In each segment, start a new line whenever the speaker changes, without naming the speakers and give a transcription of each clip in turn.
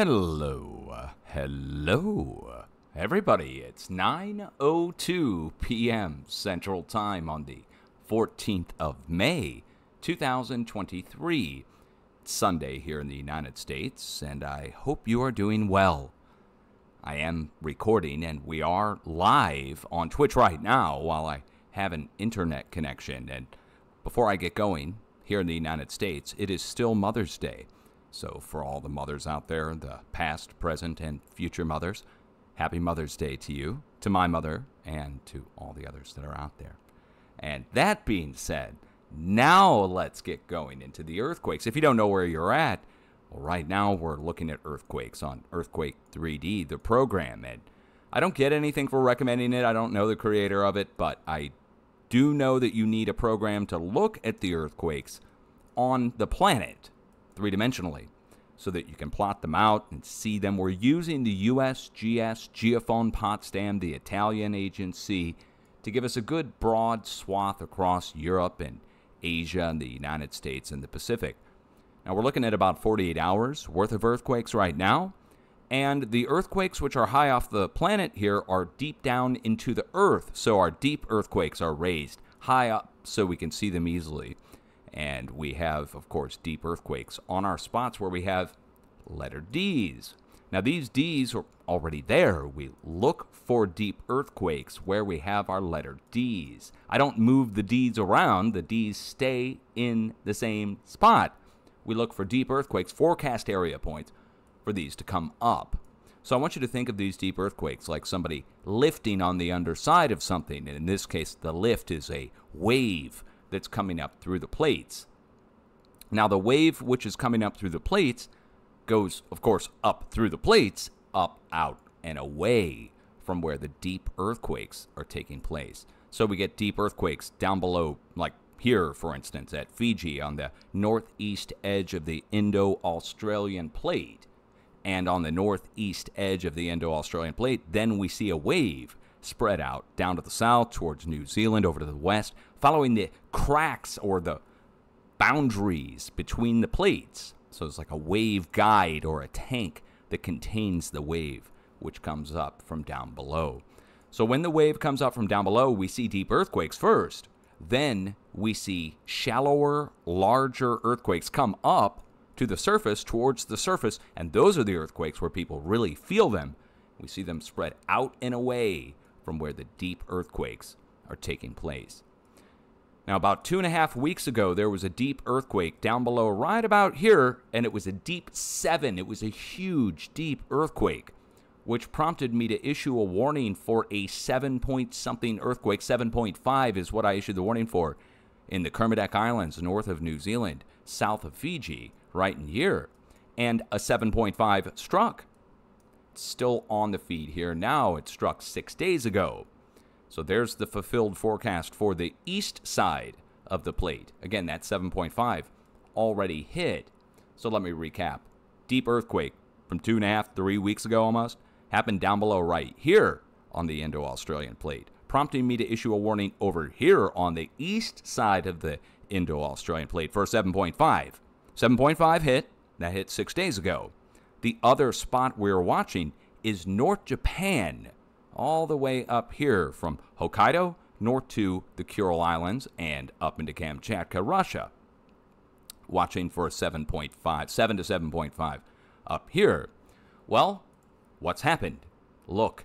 Hello, hello, everybody. It's 9:02 p.m. Central Time on the 14th of May, 2023. It's Sunday here in the United States, and I hope you are doing well. I am recording, and we are live on Twitch right now while I have an internet connection. And before I get going, here in the United States, it is still Mother's Day. So, for all the mothers out there, the past, present, and future mothers, happy Mother's Day to you, to my mother, and to all the others that are out there. And that being said, now let's get going into the earthquakes. If you don't know where you're at, well, right now we're looking at earthquakes on Earthquake 3D, the program. And I don't get anything for recommending it. I don't know the creator of it, but I do know that you need a program to look at the earthquakes on the planet three dimensionally so that you can plot them out and see them. We're using the USGS GEOFON Potsdam, the Italian agency, to give us a good broad swath across Europe and Asia and the United States and the Pacific. Now we're looking at about 48 hours worth of earthquakes right now. And the earthquakes which are high off the planet here are deep down into the earth. So our deep earthquakes are raised high up so we can see them easily. And we have, of course, deep earthquakes on our spots where we have letter Ds. Now, these Ds are already there. We look for deep earthquakes where we have our letter Ds. I don't move the Ds around, the Ds stay in the same spot. We look for deep earthquakes, forecast area points, for these to come up. So I want you to think of these deep earthquakes like somebody lifting on the underside of something. And in this case, the lift is a wave that's coming up through the plates. Now, the wave which is coming up through the plates goes, of course, up through the plates, up, out, and away from where the deep earthquakes are taking place. So we get deep earthquakes down below, like here, for instance, at Fiji on the northeast edge of the Indo Australian plate. And on the northeast edge of the Indo Australian plate, then we see a wave spread out down to the south towards New Zealand, over to the west, following the cracks or the boundaries between the plates. So it's like a wave guide or a tank that contains the wave which comes up from down below. So when the wave comes up from down below, we see deep earthquakes first. Then we see shallower, larger earthquakes come up to the surface, towards the surface, and those are the earthquakes where people really feel them. We see them spread out and away from where the deep earthquakes are taking place. Now, about two and a half weeks ago, there was a deep earthquake down below, right about here, and it was a deep seven. It was a huge, deep earthquake, which prompted me to issue a warning for a seven point something earthquake. 7.5 is what I issued the warning for in the Kermadec Islands, north of New Zealand, south of Fiji, right in here. And a 7.5 struck. It's still on the feed here now. It struck six days ago. So there's the fulfilled forecast for the east side of the plate. Again, that 7.5 already hit. So let me recap. Deep earthquake from two and a half, three weeks ago almost, happened down below right here on the Indo Australian plate, prompting me to issue a warning over here on the east side of the Indo Australian plate for 7.5. 7.5 hit, that hit six days ago. The other spot we're watching is North Japan all the way up here from Hokkaido north to the Kuril Islands and up into Kamchatka, Russia. Watching for a 7.5, 7 to 7.5 up here. Well, what's happened? Look,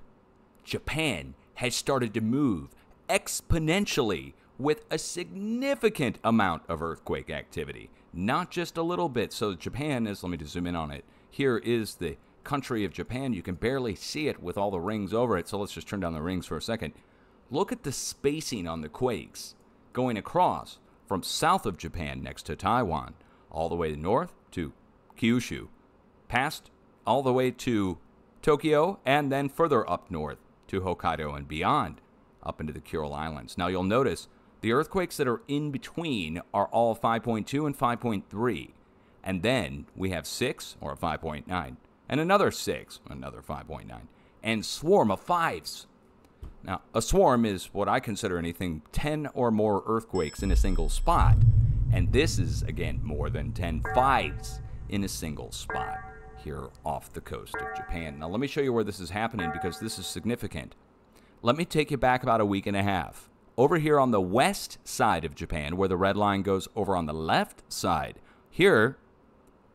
Japan has started to move exponentially with a significant amount of earthquake activity, not just a little bit. So Japan is, let me just zoom in on it. Here is the country of Japan, you can barely see it with all the rings over it. So let's just turn down the rings for a second. Look at the spacing on the quakes going across from south of Japan next to Taiwan, all the way north to Kyushu, past all the way to Tokyo, and then further up north to Hokkaido and beyond, up into the Kuril Islands. Now you'll notice the earthquakes that are in between are all 5.2 and 5.3. And then we have 6 or 5.9 and another 6, another 5.9, and swarm of 5s. Now, a swarm is what I consider anything 10 or more earthquakes in a single spot. And this is, again, more than 10 fives in a single spot here off the coast of Japan. Now, let me show you where this is happening because this is significant. Let me take you back about a week and a half. Over here on the west side of Japan, where the red line goes over on the left side, here,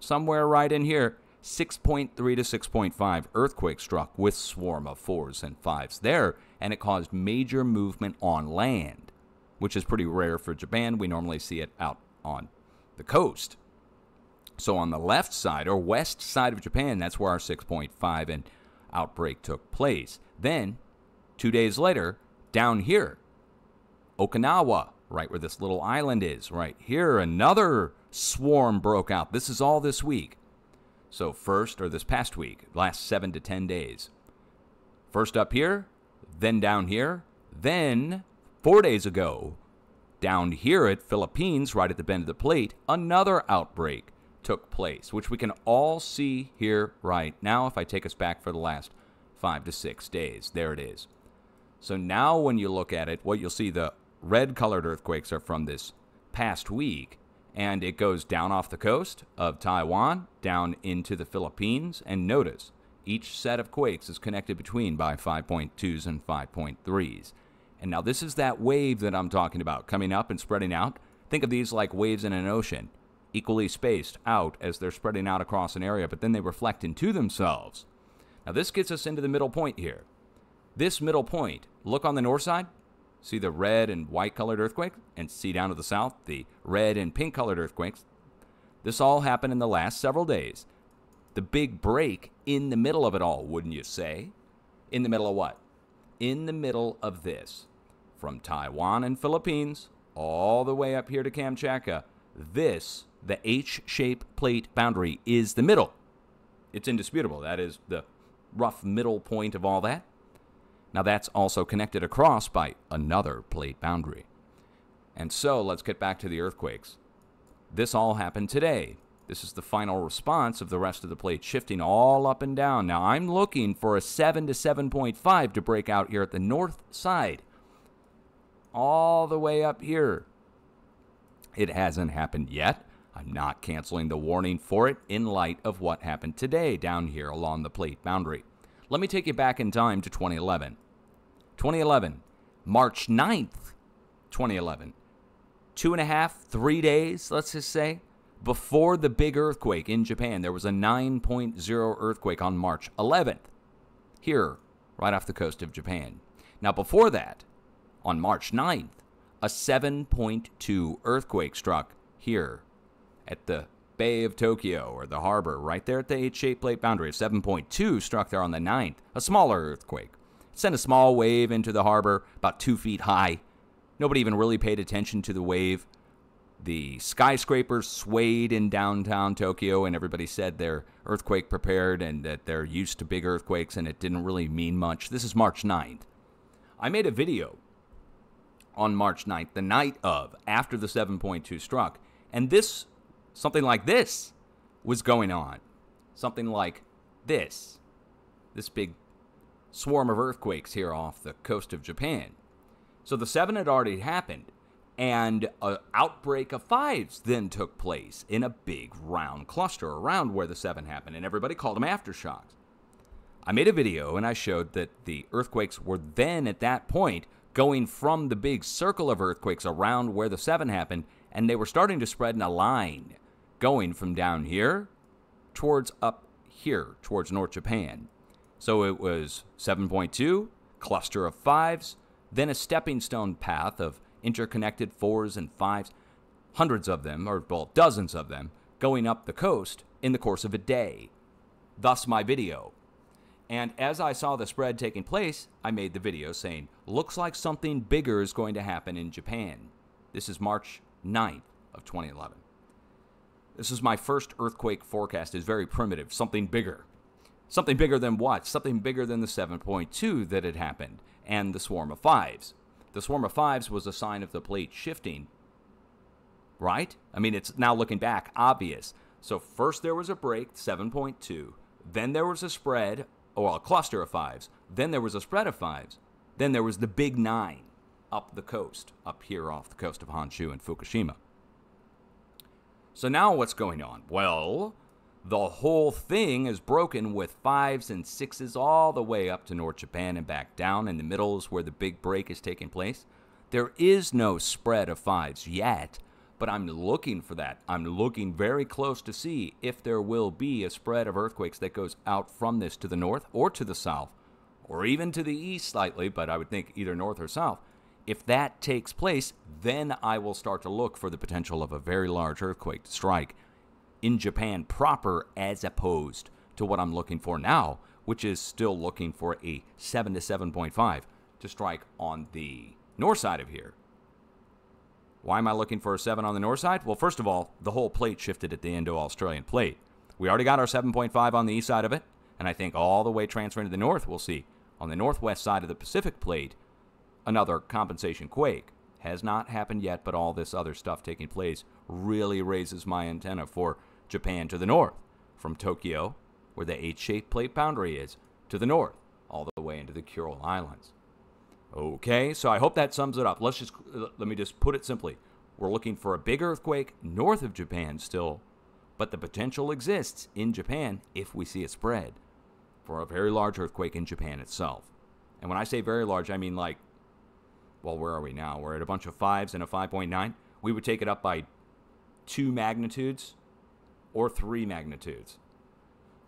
somewhere right in here, 6.3 to 6.5 earthquake struck with swarm of fours and fives there, and it caused major movement on land, which is pretty rare for Japan. We normally see it out on the coast. So on the left side or west side of Japan, that's where our 6.5 and outbreak took place. Then, two days later, down here, Okinawa, right where this little island is, right here, another swarm broke out. This is all this week. So, first, or this past week, last seven to 10 days. First up here, then down here, then four days ago, down here at Philippines, right at the bend of the plate, another outbreak took place, which we can all see here right now if I take us back for the last five to six days. There it is. So now when you look at it, what you'll see the red colored earthquakes are from this past week, and it goes down off the coast of Taiwan, down into the Philippines, and notice each set of quakes is connected between by 5.2s and 5.3s. And now this is that wave that I'm talking about, coming up and spreading out. Think of these like waves in an ocean, equally spaced out as they're spreading out across an area, but then they reflect into themselves. Now this gets us into the middle point here. This middle point, look on the north side, see the red and white colored earthquake, and see down to the south the red and pink colored earthquakes. This all happened in the last several days. The big break in the middle of it all, wouldn't you say? In the middle of what? In the middle of this. From Taiwan and Philippines all the way up here to Kamchatka, this, the H shaped plate boundary, is the middle. It's indisputable. That is the rough middle point of all that. Now, that's also connected across by another plate boundary. And so, let's get back to the earthquakes. This all happened today. This is the final response of the rest of the plate shifting all up and down. Now, I'm looking for a 7 to 7.5 to break out here at the north side, all the way up here. It hasn't happened yet. I'm not canceling the warning for it in light of what happened today down here along the plate boundary. Let me take you back in time to 2011. 2011, March 9th, 2011. Two and a half, three days, let's just say, before the big earthquake in Japan. There was a 9.0 earthquake on March 11th, here, right off the coast of Japan. Now, before that, on March 9th, a 7.2 earthquake struck here at the Bay of Tokyo or the harbor, right there at the H shaped plate boundary. A 7.2 struck there on the 9th, a smaller earthquake. It sent a small wave into the harbor, about two feet high. Nobody even really paid attention to the wave. The skyscrapers swayed in downtown Tokyo, and everybody said they're earthquake prepared and that they're used to big earthquakes, and it didn't really mean much. This is March 9th. I made a video on March 9th, the night of, after the 7.2 struck, and this something like this was going on. Something like this. This big swarm of earthquakes here off the coast of Japan. So the seven had already happened, and an outbreak of fives then took place in a big round cluster around where the seven happened, and everybody called them aftershocks. I made a video and I showed that the earthquakes were then at that point going from the big circle of earthquakes around where the seven happened, and they were starting to spread in a line going from down here towards up here, towards North Japan. So it was 7.2, cluster of fives, then a stepping stone path of interconnected fours and fives, hundreds of them, or well, dozens of them, going up the coast in the course of a day. Thus, my video. And as I saw the spread taking place, I made the video saying, looks like something bigger is going to happen in Japan. This is March 9th of 2011. This is my first earthquake forecast. is very primitive, something bigger. Something bigger than what? Something bigger than the 7.2 that had happened and the swarm of fives. The swarm of fives was a sign of the plate shifting. Right? I mean, it's now looking back obvious. So first there was a break, 7.2. Then there was a spread, or a cluster of fives. Then there was a spread of fives. Then there was the big nine up the coast, up here off the coast of Honshu and Fukushima. So now what's going on? Well, the whole thing is broken with fives and sixes all the way up to North Japan and back down. In the middle is where the big break is taking place. There is no spread of fives yet, but I'm looking for that. I'm looking very close to see if there will be a spread of earthquakes that goes out from this to the north or to the south, or even to the east slightly, but I would think either north or south. If that takes place, then I will start to look for the potential of a very large earthquake to strike in Japan proper as opposed to what I'm looking for now, which is still looking for a 7 to 7.5 to strike on the north side of here. Why am I looking for a 7 on the north side? Well, first of all, the whole plate shifted at the Indo Australian plate. We already got our 7.5 on the east side of it, and I think all the way transferring to the north, we'll see on the northwest side of the Pacific plate another compensation quake. Has not happened yet, but all this other stuff taking place really raises my antenna for Japan to the north, from Tokyo, where the H shaped plate boundary is, to the north, all the way into the Kuril Islands. Okay, so I hope that sums it up. Let's just let me just put it simply. We're looking for a big earthquake north of Japan still, but the potential exists in Japan if we see a spread for a very large earthquake in Japan itself. And when I say very large, I mean like, well, where are we now? We're at a bunch of fives and a 5.9. We would take it up by two magnitudes or three magnitudes.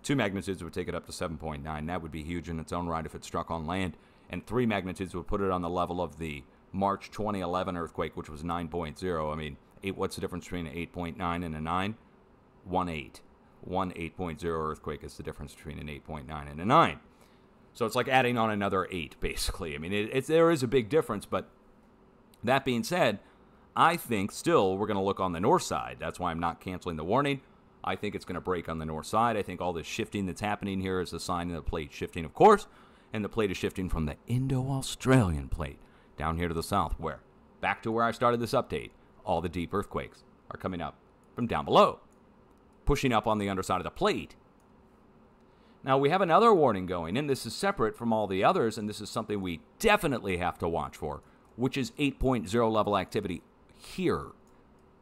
Two magnitudes would take it up to 7.9. That would be huge in its own right if it struck on land. And three magnitudes would put it on the level of the March 2011 earthquake, which was 9.0. I mean, eight, what's the difference between an 8.9 and a 9? 1 8. One 8.0 earthquake is the difference between an 8.9 and a 9. So it's like adding on another 8, basically. I mean, it, there is a big difference, but that being said, I think still we're going to look on the north side. That's why I'm not canceling the warning. I think it's going to break on the north side. I think all this shifting that's happening here is a sign of the plate shifting, of course, and the plate is shifting from the Indo Australian plate down here to the south, where, back to where I started this update, all the deep earthquakes are coming up from down below, pushing up on the underside of the plate. Now, we have another warning going, and this is separate from all the others, and this is something we definitely have to watch for, which is 8.0 level activity here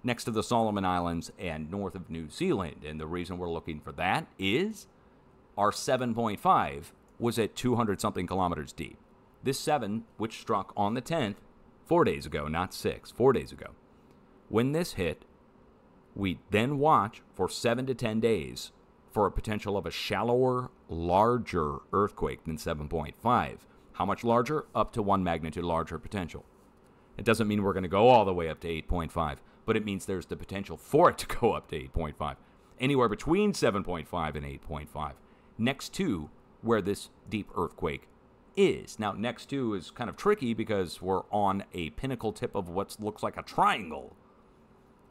next to the Solomon Islands and north of New Zealand. And the reason we're looking for that is our 7.5 was at 200 something kilometers deep. This 7, which struck on the 10th, four days ago, not six, four days ago. When this hit, we then watch for seven to 10 days for a potential of a shallower, larger earthquake than 7.5. How much larger? Up to one magnitude larger potential. It doesn't mean we're going to go all the way up to 8.5 but it means there's the potential for it to go up to 8.5, anywhere between 7.5 and 8.5, next to where this deep earthquake is. Now, next to is kind of tricky because we're on a pinnacle tip of what looks like a triangle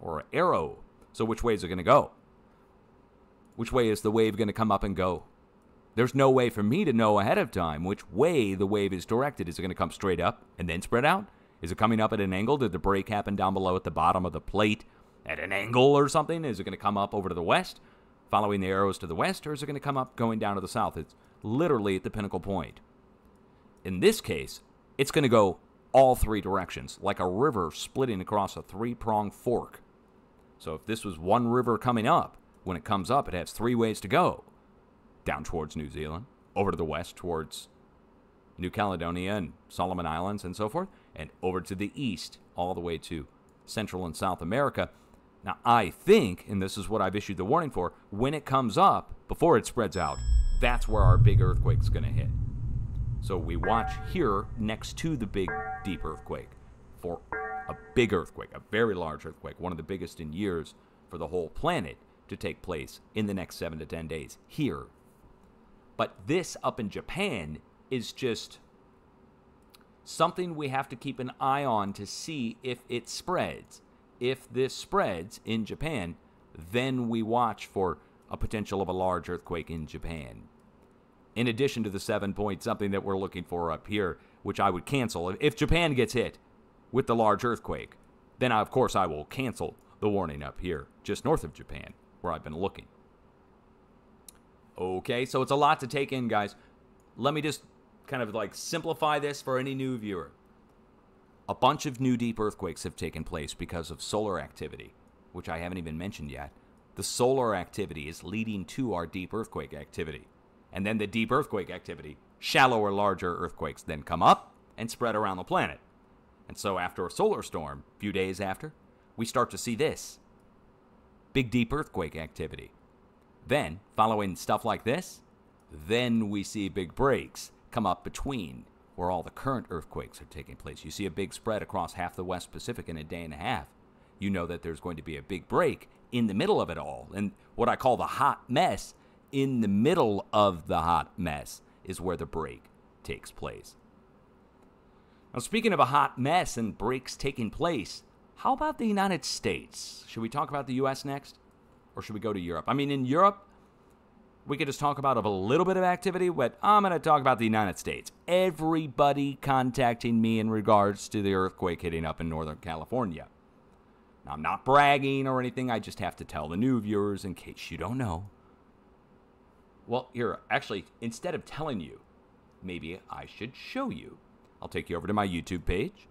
or an arrow. So, which way is it going to go? Which way is the wave going to come up and go? There's no way for me to know ahead of time which way the wave is directed. Is it going to come straight up and then spread out? Is it coming up at an angle? Did the break happen down below at the bottom of the plate at an angle or something? Is it going to come up over to the west, following the arrows to the west, or is it going to come up going down to the south? It's literally at the pinnacle point. In this case, it's going to go all three directions, like a river splitting across a three prong fork. So if this was one river coming up, when it comes up, it has three ways to go down towards New Zealand, over to the west towards New Caledonia and Solomon Islands and so forth, and over to the east, all the way to Central and South America. Now, I think, and this is what I've issued the warning for, when it comes up, before it spreads out, that's where our big earthquake's going to hit. So we watch here next to the big, deep earthquake for a big earthquake, a very large earthquake, one of the biggest in years for the whole planet to take place in the next seven to ten days here. But this up in Japan is just something we have to keep an eye on to see if it spreads. If this spreads in Japan, then we watch for a potential of a large earthquake in Japan. In addition to the seven point something that we're looking for up here, which I would cancel. If Japan gets hit with the large earthquake, then of course I will cancel the warning up here, just north of Japan, where I've been looking. Okay, so it's a lot to take in, guys. Let me just kind of like simplify this for any new viewer. A bunch of new deep earthquakes have taken place because of solar activity, which I haven't even mentioned yet. the solar activity is leading to our deep earthquake activity. And then the deep earthquake activity, shallower, larger earthquakes then come up and spread around the planet. And so after a solar storm, a few days after, we start to see this big deep earthquake activity. Then, following stuff like this, then we see big breaks come up between where all the current earthquakes are taking place. You see a big spread across half the West Pacific in a day and a half. You know that there's going to be a big break in the middle of it all. And what I call the hot mess, in the middle of the hot mess, is where the break takes place. Now, speaking of a hot mess and breaks taking place, how about the United States? Should we talk about the U.S. next? Or should we go to Europe? I mean, in Europe, we could just talk about a little bit of activity, but I'm going to talk about the United States. Everybody contacting me in regards to the earthquake hitting up in Northern California. Now, I'm not bragging or anything, I just have to tell the new viewers in case you don't know. Well, here, actually, instead of telling you, maybe I should show you. I'll take you over to my YouTube page.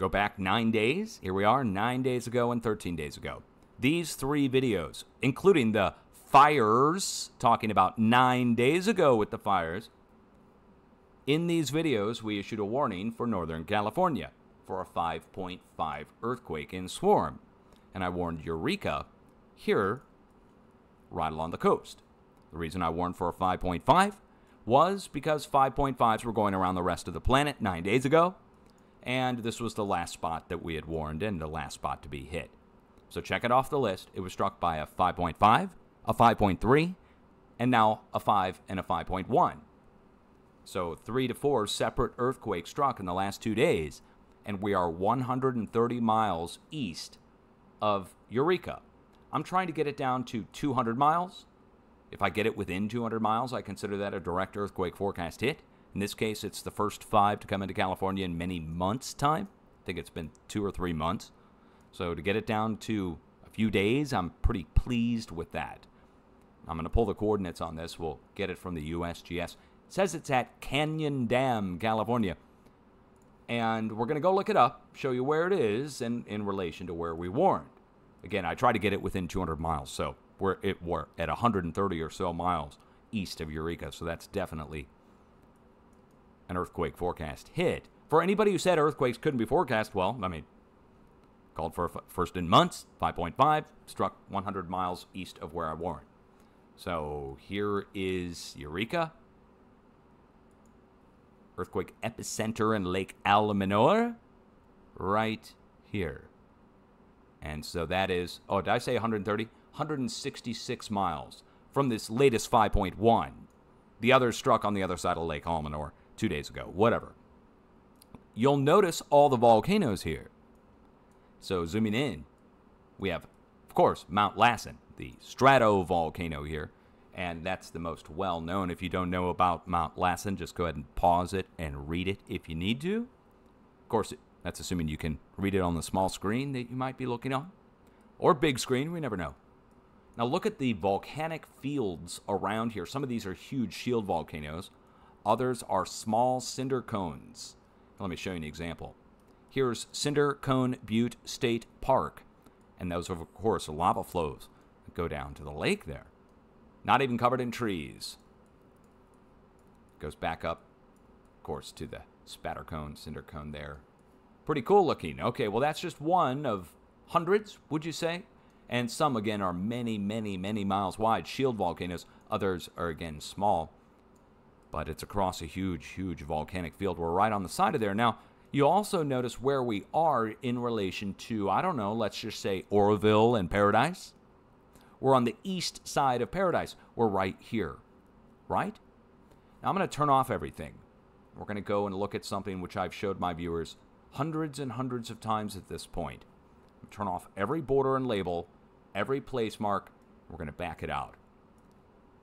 Go back nine days. Here we are, nine days ago and 13 days ago. These three videos, including the fires, talking about nine days ago with the fires. In these videos, we issued a warning for Northern California for a 5.5 earthquake in Swarm, and I warned Eureka here, right along the coast. The reason I warned for a 5.5 was because 5.5s were going around the rest of the planet nine days ago, and this was the last spot that we had warned and the last spot to be hit. So check it off the list. It was struck by a 5.5, a 5.3, and now a 5 and a 5.1. So, three to four separate earthquakes struck in the last two days, and we are 130 miles east of Eureka. I'm trying to get it down to 200 miles. If I get it within 200 miles, I consider that a direct earthquake forecast hit. In this case, it's the first five to come into California in many months' time. I think it's been two or three months. So to get it down to a few days, I'm pretty pleased with that. I'm going to pull the coordinates on this. We'll get it from the USGS. It says it's at Canyon Dam, California. And we're going to go look it up, show you where it is, and in relation to where we warned. Again, I try to get it within 200 miles, so we're, it, we're at 130 or so miles east of Eureka, so that's definitely an earthquake forecast hit. For anybody who said earthquakes couldn't be forecast, well, I mean, called for first in months, 5.5, struck 100 miles east of where I warned. So here is Eureka. Earthquake epicenter in Lake Almanor. Right here. And so that is, oh, did I say 130? 166 miles from this latest 5.1. The other struck on the other side of Lake Almanor two days ago. Whatever. You'll notice all the volcanoes here. So zooming in, we have, of course, Mount Lassen the stratovolcano here, and that's the most well known. If you don't know about Mount Lassen, just go ahead and pause it and read it if you need to. Of course, that's assuming you can read it on the small screen that you might be looking on, or big screen, we never know. Now, look at the volcanic fields around here. Some of these are huge shield volcanoes, others are small cinder cones. Let me show you an example. Here's Cinder Cone Butte State Park, and those, of course, are lava flows that go down to the lake there. Not even covered in trees. Goes back up, of course, to the spatter cone, cinder cone there. Pretty cool looking. Okay, well, that's just one of hundreds, would you say? And some, again, are many, many, many miles wide. Shield volcanoes. Others are, again, small. But it's across a huge, huge volcanic field. We're right on the side of there. Now, you also notice where we are in relation to, I don't know, let's just say Oroville and Paradise. We're on the east side of paradise. We're right here, right? Now I'm going to turn off everything. We're going to go and look at something which I've showed my viewers hundreds and hundreds of times at this point. Turn off every border and label, every place mark. We're going to back it out.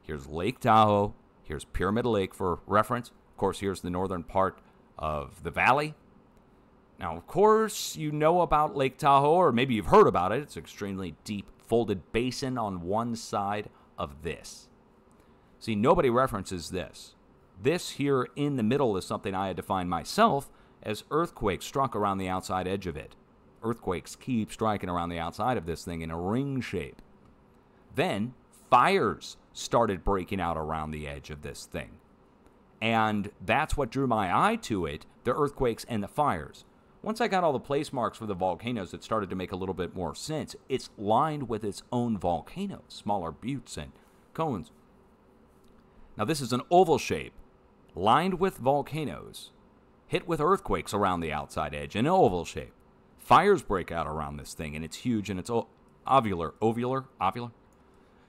Here's Lake Tahoe. Here's Pyramid Lake for reference. Of course, here's the northern part of the valley. Now, of course, you know about Lake Tahoe, or maybe you've heard about it. It's an extremely deep folded basin on one side of this. See, nobody references this. This here in the middle is something I had defined myself as earthquakes struck around the outside edge of it. earthquakes keep striking around the outside of this thing in a ring shape. Then fires started breaking out around the edge of this thing. And that's what drew my eye to it the earthquakes and the fires. Once I got all the place marks for the volcanoes, it started to make a little bit more sense. It's lined with its own volcanoes, smaller buttes and cones. Now, this is an oval shape, lined with volcanoes, hit with earthquakes around the outside edge, in an oval shape. Fires break out around this thing, and it's huge and it's ovular, ovular, ovular.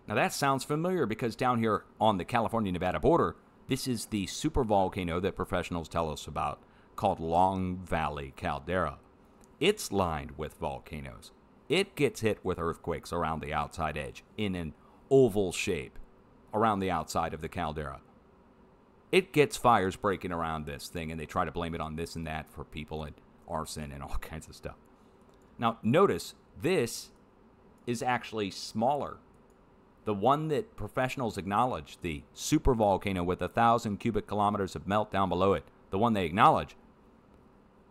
Now, that sounds familiar because down here on the California Nevada border, this is the supervolcano that professionals tell us about called Long Valley Caldera. It's lined with volcanoes. It gets hit with earthquakes around the outside edge in an oval shape around the outside of the caldera. It gets fires breaking around this thing, and they try to blame it on this and that for people and arson and all kinds of stuff. Now, notice this is actually smaller. The one that professionals acknowledge, the supervolcano with a thousand cubic kilometers of melt down below it, the one they acknowledge,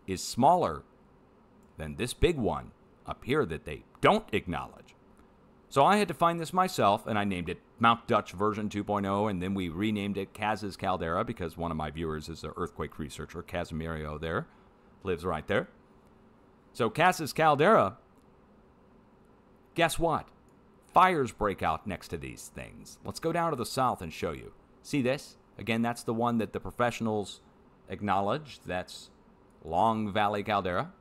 is smaller than this big one up here that they don't acknowledge. So I had to find this myself, and I named it Mount Dutch version 2.0, and then we renamed it Kaz's Caldera because one of my viewers is an earthquake researcher, Casimirio there, lives right there. So Kaz's Caldera, guess what? Fires break out next to these things. Let's go down to the south and show you. See this? Again, that's the one that the professionals acknowledge. That's Long Valley Caldera.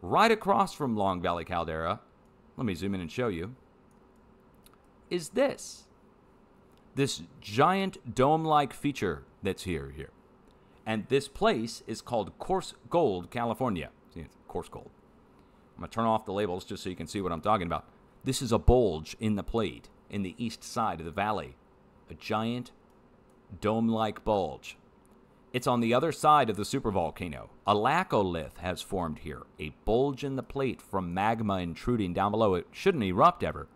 Right across from Long Valley Caldera, let me zoom in and show you, is this. This giant dome like feature that's here, here. And this place is called Coarse Gold, California. See, it's Coarse Gold. I'm going to turn off the labels just so you can see what I'm talking about. This is a bulge in the plate in the east side of the valley. A giant dome like bulge. It's on the other side of the supervolcano. A laccolith has formed here, a bulge in the plate from magma intruding down below. It shouldn't erupt ever.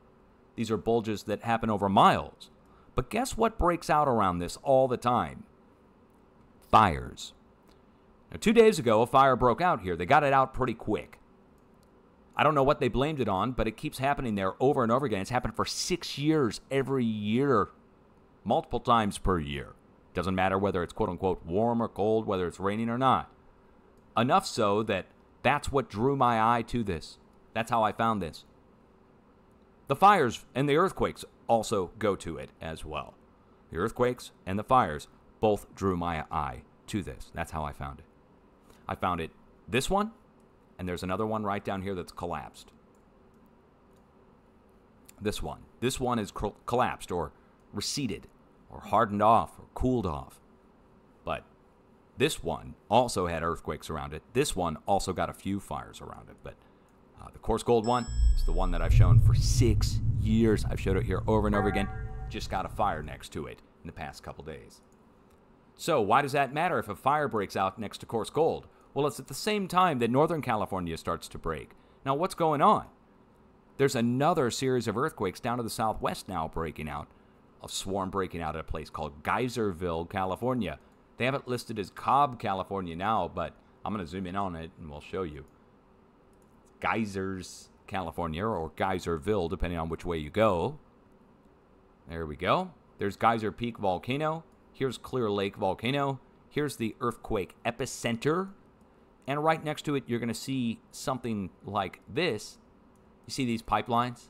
These are bulges that happen over miles. But guess what breaks out around this all the time? Fires. Now, two days ago, a fire broke out here. They got it out pretty quick. I don't know what they blamed it on, but it keeps happening there over and over again. It's happened for six years, every year, multiple times per year. Doesn't matter whether it's quote unquote warm or cold, whether it's raining or not. Enough so that that's what drew my eye to this. That's how I found this. The fires and the earthquakes also go to it as well. The earthquakes and the fires both drew my eye to this. That's how I found it. I found it this one, and there's another one right down here that's collapsed. This one. This one is collapsed or receded or hardened off or cooled off. But this one also had earthquakes around it. This one also got a few fires around it. But uh, the coarse gold one is the one that I've shown for six years. I've showed it here over and over again. Just got a fire next to it in the past couple days. So, why does that matter if a fire breaks out next to coarse gold? Well, it's at the same time that Northern California starts to break. Now, what's going on? There's another series of earthquakes down to the southwest now breaking out a swarm breaking out at a place called Geyserville, California. They have it listed as Cobb, California now, but I'm going to zoom in on it and we'll show you. Geysers, California, or Geyserville, depending on which way you go. There we go. There's Geyser Peak Volcano. Here's Clear Lake Volcano. Here's the earthquake epicenter. And right next to it, you're going to see something like this. You see these pipelines?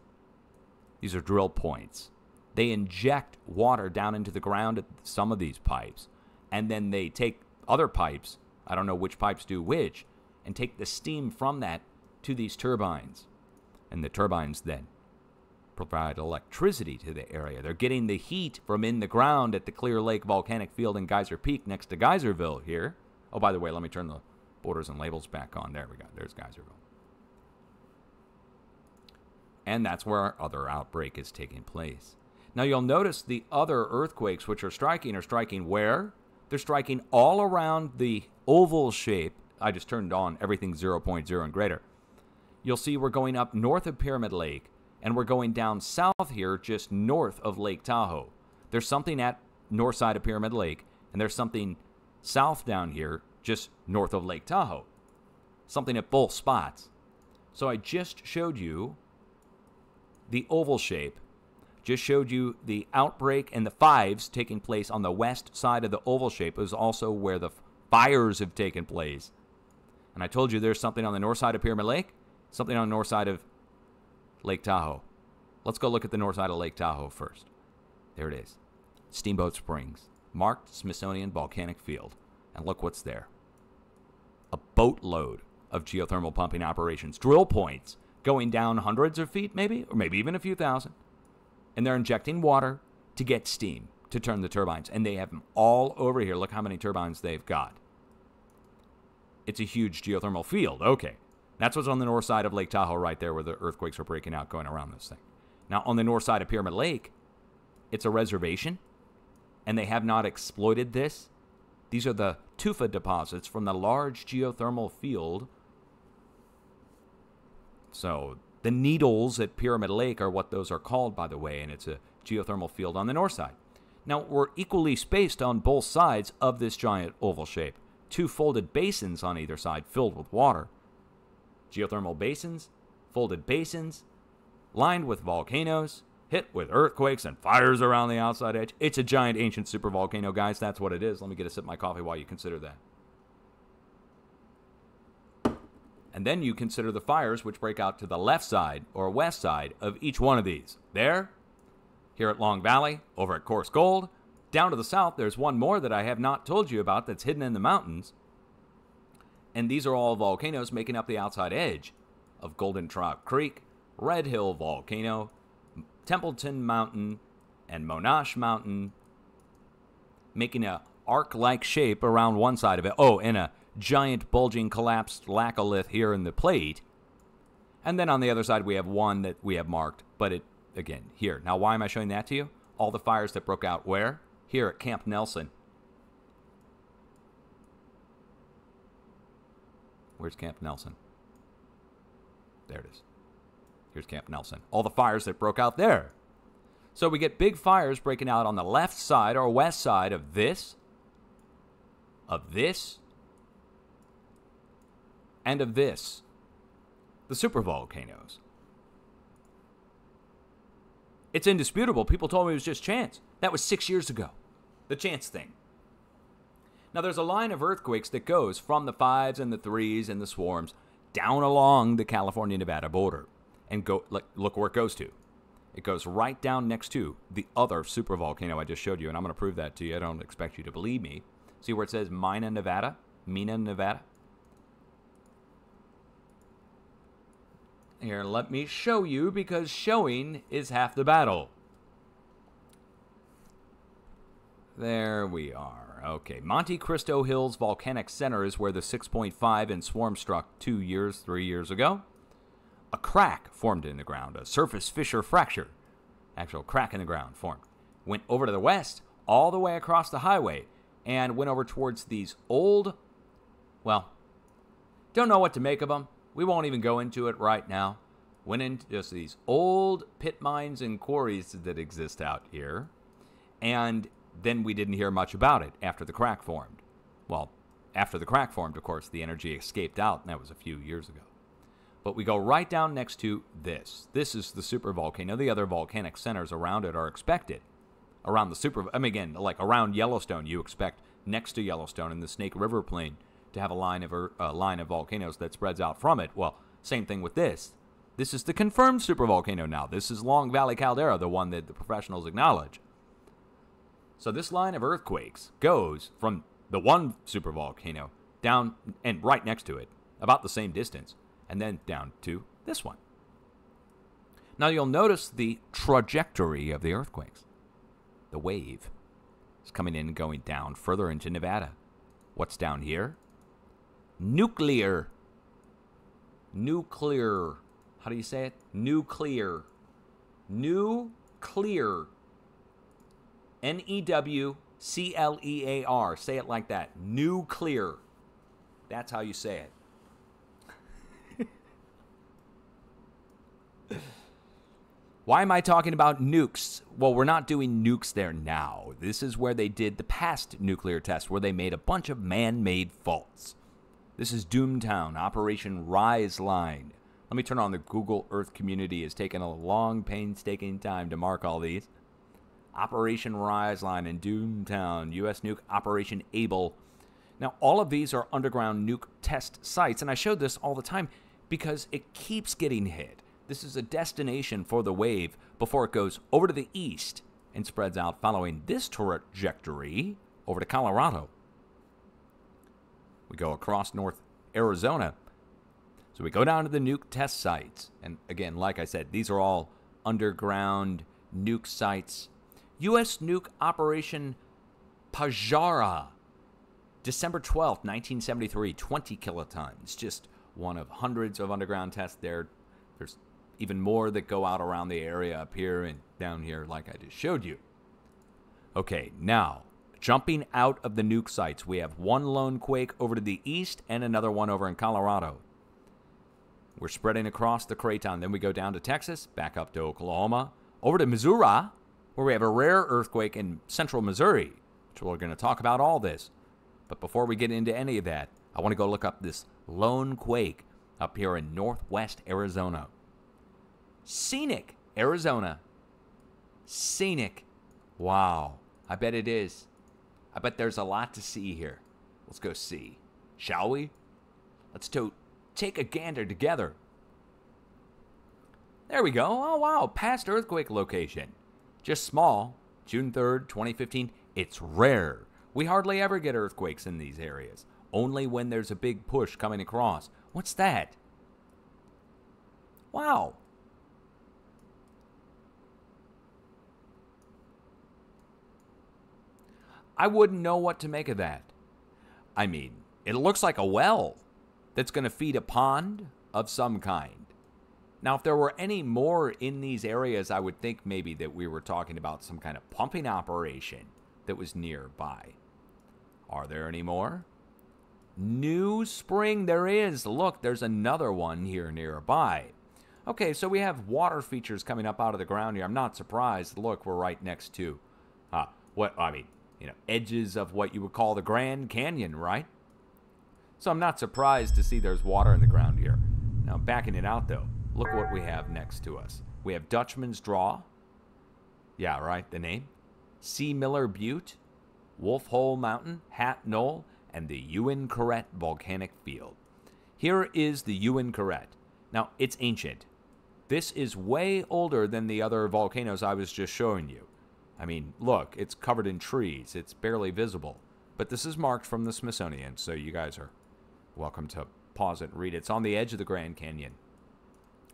These are drill points. They inject water down into the ground at some of these pipes, and then they take other pipes, I don't know which pipes do which, and take the steam from that to these turbines. And the turbines then provide electricity to the area. They're getting the heat from in the ground at the Clear Lake Volcanic Field in Geyser Peak next to Geyserville here. Oh, by the way, let me turn the borders and labels back on. There we go. There's Geyserville. And that's where our other outbreak is taking place. Now you'll notice the other earthquakes which are striking are striking where? They're striking all around the oval shape. I just turned on everything 0.0 and greater. You'll see we're going up north of Pyramid Lake and we're going down south here just north of Lake Tahoe. There's something at north side of Pyramid Lake and there's something south down here just north of Lake Tahoe. Something at both spots. So I just showed you the oval shape, just showed you the outbreak and the fives taking place on the west side of the oval shape is also where the fires have taken place. And I told you there's something on the north side of Pyramid Lake, something on the north side of Lake Tahoe. Let's go look at the north side of Lake Tahoe first. There it is Steamboat Springs, marked Smithsonian Volcanic Field. And look what's there a boatload of geothermal pumping operations, drill points going down hundreds of feet, maybe, or maybe even a few thousand. And they're injecting water to get steam to turn the turbines. And they have them all over here. Look how many turbines they've got. It's a huge geothermal field. Okay. That's what's on the north side of Lake Tahoe, right there, where the earthquakes are breaking out going around this thing. Now, on the north side of Pyramid Lake, it's a reservation, and they have not exploited this. These are the tufa deposits from the large geothermal field. So, the needles at Pyramid Lake are what those are called, by the way, and it's a geothermal field on the north side. Now, we're equally spaced on both sides of this giant oval shape. Two folded basins on either side filled with water geothermal basins, folded basins, lined with volcanoes, hit with earthquakes and fires around the outside edge. It's a giant ancient supervolcano, guys. That's what it is. Let me get a sip of my coffee while you consider that. And then you consider the fires which break out to the left side or west side of each one of these. There, here at Long Valley, over at Coarse Gold. Down to the south, there's one more that I have not told you about that's hidden in the mountains and these are all volcanoes making up the outside edge of Golden Trout Creek, Red Hill Volcano, Templeton Mountain, and Monash Mountain, making a arc-like shape around one side of it. Oh, and a giant bulging collapsed laccolith here in the plate. And then on the other side we have one that we have marked, but it again here. Now why am I showing that to you? All the fires that broke out where? Here at Camp Nelson. Where's Camp Nelson? There it is. Here's Camp Nelson. All the fires that broke out there. So we get big fires breaking out on the left side or west side of this, of this, and of this. The supervolcanoes. It's indisputable. People told me it was just chance. That was six years ago. The chance thing. Now, there's a line of earthquakes that goes from the fives and the threes and the swarms down along the California Nevada border. And go look, look where it goes to. It goes right down next to the other supervolcano I just showed you, and I'm going to prove that to you. I don't expect you to believe me. See where it says Mina, Nevada? Mina, Nevada? Here, let me show you because showing is half the battle. There we are. Okay. Monte Cristo Hills Volcanic Center is where the 6.5 in swarm struck two years, three years ago. A crack formed in the ground, a surface fissure fracture. Actual crack in the ground formed. Went over to the west, all the way across the highway, and went over towards these old, well, don't know what to make of them. We won't even go into it right now. Went into just these old pit mines and quarries that exist out here. And then we didn't hear much about it after the crack formed. Well, after the crack formed, of course, the energy escaped out, and that was a few years ago. But we go right down next to this. This is the supervolcano. The other volcanic centers around it are expected. Around the super, I mean, again, like around Yellowstone, you expect next to Yellowstone in the Snake River Plain to have a line of a line of volcanoes that spreads out from it. Well, same thing with this. This is the confirmed supervolcano now. This is Long Valley Caldera, the one that the professionals acknowledge. So this line of earthquakes goes from the one supervolcano down and right next to it, about the same distance, and then down to this one. Now you'll notice the trajectory of the earthquakes. The wave is coming in and going down further into Nevada. What's down here? Nuclear. Nuclear. How do you say it? Nuclear. Nuclear N E W C L E A R. Say it like that. Nuclear. That's how you say it. Why am I talking about nukes? Well, we're not doing nukes there now. This is where they did the past nuclear test, where they made a bunch of man made faults. This is Doomtown, Operation Rise Line, Let me turn on the Google Earth community. It's taken a long, painstaking time to mark all these. Operation Rise Line in Doomtown, U.S. nuke Operation Able. Now, all of these are underground nuke test sites, and I showed this all the time because it keeps getting hit. This is a destination for the wave before it goes over to the east and spreads out following this trajectory over to Colorado. We go across North Arizona. So we go down to the nuke test sites. And again, like I said, these are all underground nuke sites. U.S. nuke Operation Pajara, December 12th, 1973, 20 kilotons. Just one of hundreds of underground tests there. There's even more that go out around the area up here and down here, like I just showed you. Okay, now Jumping out of the nuke sites, we have one lone quake over to the east and another one over in Colorado. We're spreading across the Craton. Then we go down to Texas, back up to Oklahoma, over to Missouri, where we have a rare earthquake in central Missouri, which we're going to talk about all this. But before we get into any of that, I want to go look up this lone quake up here in northwest Arizona. Scenic Arizona. Scenic. Wow. I bet it is. I bet there's a lot to see here. Let's go see. Shall we? Let's to take a gander together. There we go. Oh, wow. Past earthquake location. Just small. June 3rd, 2015. It's rare. We hardly ever get earthquakes in these areas. Only when there's a big push coming across. What's that? Wow. I wouldn't know what to make of that. I mean, it looks like a well that's going to feed a pond of some kind. Now, if there were any more in these areas, I would think maybe that we were talking about some kind of pumping operation that was nearby. Are there any more? New Spring, there is. Look, there's another one here nearby. Okay, so we have water features coming up out of the ground here. I'm not surprised. Look, we're right next to, uh, what, I mean, you know, edges of what you would call the Grand Canyon, right? So I'm not surprised to see there's water in the ground here. Now, backing it out though, look what we have next to us. We have Dutchman's Draw. Yeah, right, the name. C. Miller Butte, Wolf Hole Mountain, Hat Knoll, and the Uinkaret Volcanic Field. Here is the Uinkaret. Now, it's ancient. This is way older than the other volcanoes I was just showing you. I mean, look, it's covered in trees. It's barely visible. But this is marked from the Smithsonian, so you guys are welcome to pause it and read. It's on the edge of the Grand Canyon.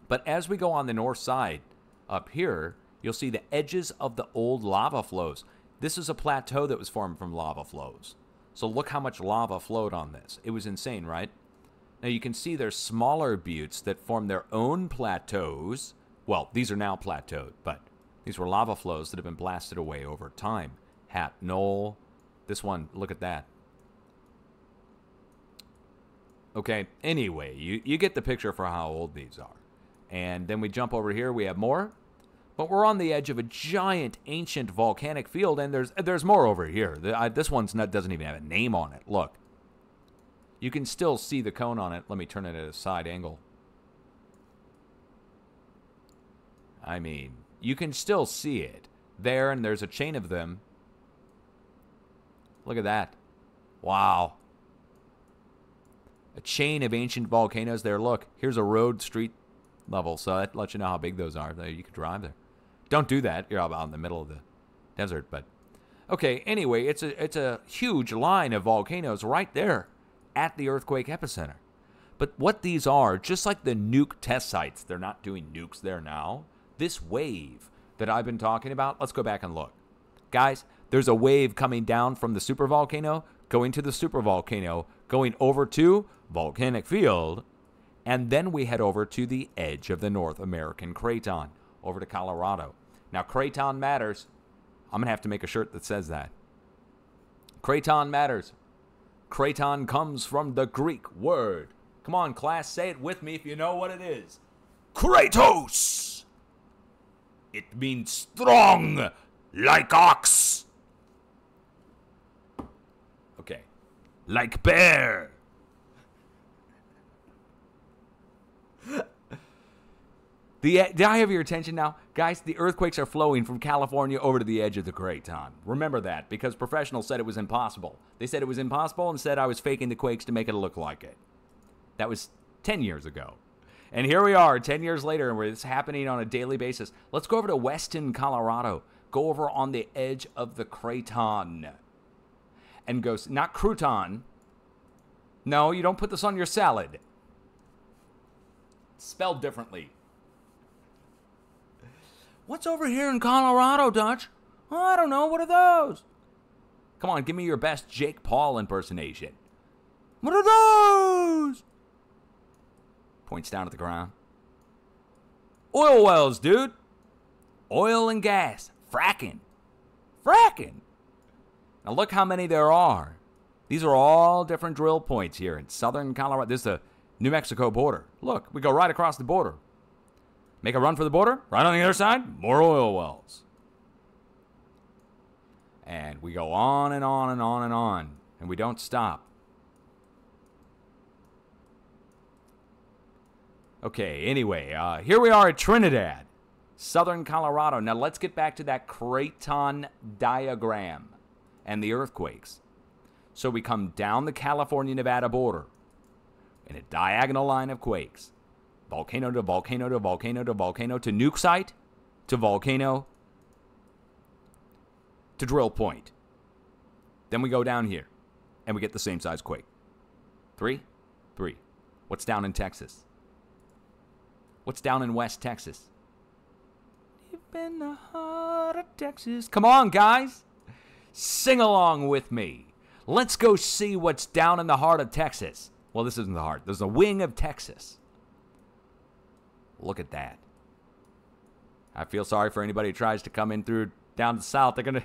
But as we go on the north side, up here, you'll see the edges of the old lava flows. This is a plateau that was formed from lava flows. So look how much lava flowed on this. It was insane, right? Now you can see there's smaller buttes that form their own plateaus. Well, these are now plateaued, but these were lava flows that have been blasted away over time. Hat Knoll. This one, look at that. Okay, anyway, you, you get the picture for how old these are. And then we jump over here, we have more. But we're on the edge of a giant ancient volcanic field, and there's there's more over here. The, I, this one's not doesn't even have a name on it. Look. You can still see the cone on it. Let me turn it at a side angle. I mean, you can still see it there, and there's a chain of them. Look at that. Wow. A chain of ancient volcanoes there. Look, here's a road street level, so that lets you know how big those are. There, You could drive there. Don't do that. You're out in the middle of the desert, but okay. Anyway, it's a it's a huge line of volcanoes right there at the earthquake epicenter. But what these are, just like the nuke test sites, they're not doing nukes there now. This wave that I've been talking about, let's go back and look. Guys, there's a wave coming down from the supervolcano, going to the supervolcano, going over to Volcanic Field, and then we head over to the edge of the North American Craton, over to Colorado. Now, Craton matters. I'm going to have to make a shirt that says that. Craton matters. Craton comes from the Greek word. Come on, class, say it with me if you know what it is. Kratos! It means strong, like ox. Okay. Like bear. The, do I have your attention now? Guys, the earthquakes are flowing from California over to the edge of the Great Craton. Remember that, because professionals said it was impossible. They said it was impossible and said I was faking the quakes to make it look like it. That was 10 years ago. And here we are, 10 years later, and it's happening on a daily basis. Let's go over to Weston, Colorado. Go over on the edge of the Craton. And go, not crouton. No, you don't put this on your salad. Spelled differently. What's over here in Colorado, Dutch? Oh, I don't know. What are those? Come on, give me your best Jake Paul impersonation. What are those? Points down at the ground. Oil wells, dude. Oil and gas. Fracking. Fracking. Now look how many there are. These are all different drill points here in southern Colorado. This is the New Mexico border. Look, we go right across the border. Make a run for the border. Right on the other side, more oil wells. And we go on and on and on and on, and we don't stop. Okay, anyway, uh, here we are at Trinidad, southern Colorado. Now let's get back to that Craton diagram and the earthquakes. So we come down the California Nevada border in a diagonal line of quakes volcano to volcano to volcano to volcano to nuke site to volcano to drill point. Then we go down here and we get the same size quake. Three, three. What's down in Texas? What's down in West Texas? Deep in the heart of Texas. Come on, guys. Sing along with me. Let's go see what's down in the heart of Texas. Well, this isn't the heart. There's a wing of Texas. Look at that. I feel sorry for anybody who tries to come in through down the south. They're gonna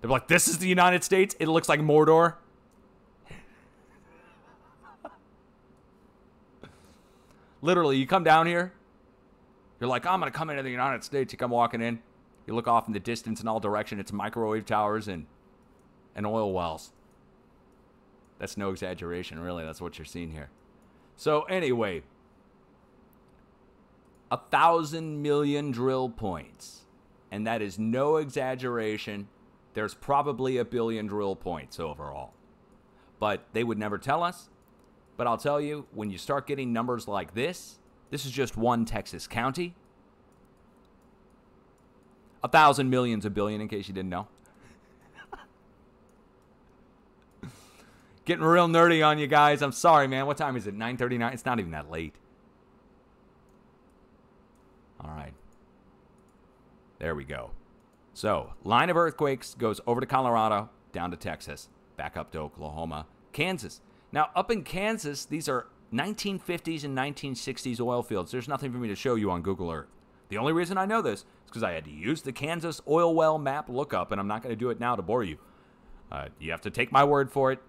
they're like, this is the United States. It looks like Mordor. Literally, you come down here, you're like, I'm gonna come into the United States. You come walking in, you look off in the distance in all direction. It's microwave towers and and oil wells. That's no exaggeration, really. That's what you're seeing here. So anyway, a thousand million drill points. And that is no exaggeration. There's probably a billion drill points overall. But they would never tell us. But I'll tell you, when you start getting numbers like this, this is just one Texas county. A thousand million's a billion, in case you didn't know. Getting real nerdy on you guys. I'm sorry, man. What time is it? 9:39. It's not even that late. All right. There we go. So, line of earthquakes goes over to Colorado, down to Texas, back up to Oklahoma, Kansas. Now, up in Kansas, these are 1950s and 1960s oil fields. There's nothing for me to show you on Google Earth. The only reason I know this is because I had to use the Kansas oil well map lookup, and I'm not going to do it now to bore you. Uh, you have to take my word for it.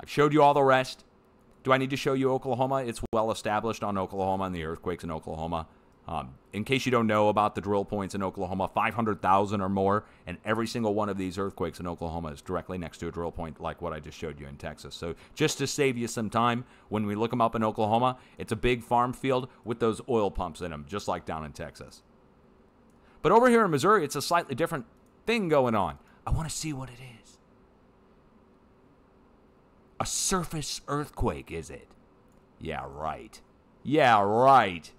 I've showed you all the rest. Do I need to show you Oklahoma? It's well established on Oklahoma and the earthquakes in Oklahoma. Um, in case you don't know about the drill points in Oklahoma, 500,000 or more, and every single one of these earthquakes in Oklahoma is directly next to a drill point like what I just showed you in Texas. So, just to save you some time, when we look them up in Oklahoma, it's a big farm field with those oil pumps in them, just like down in Texas. But over here in Missouri, it's a slightly different thing going on. I want to see what it is. A surface earthquake, is it? Yeah, right. Yeah, right.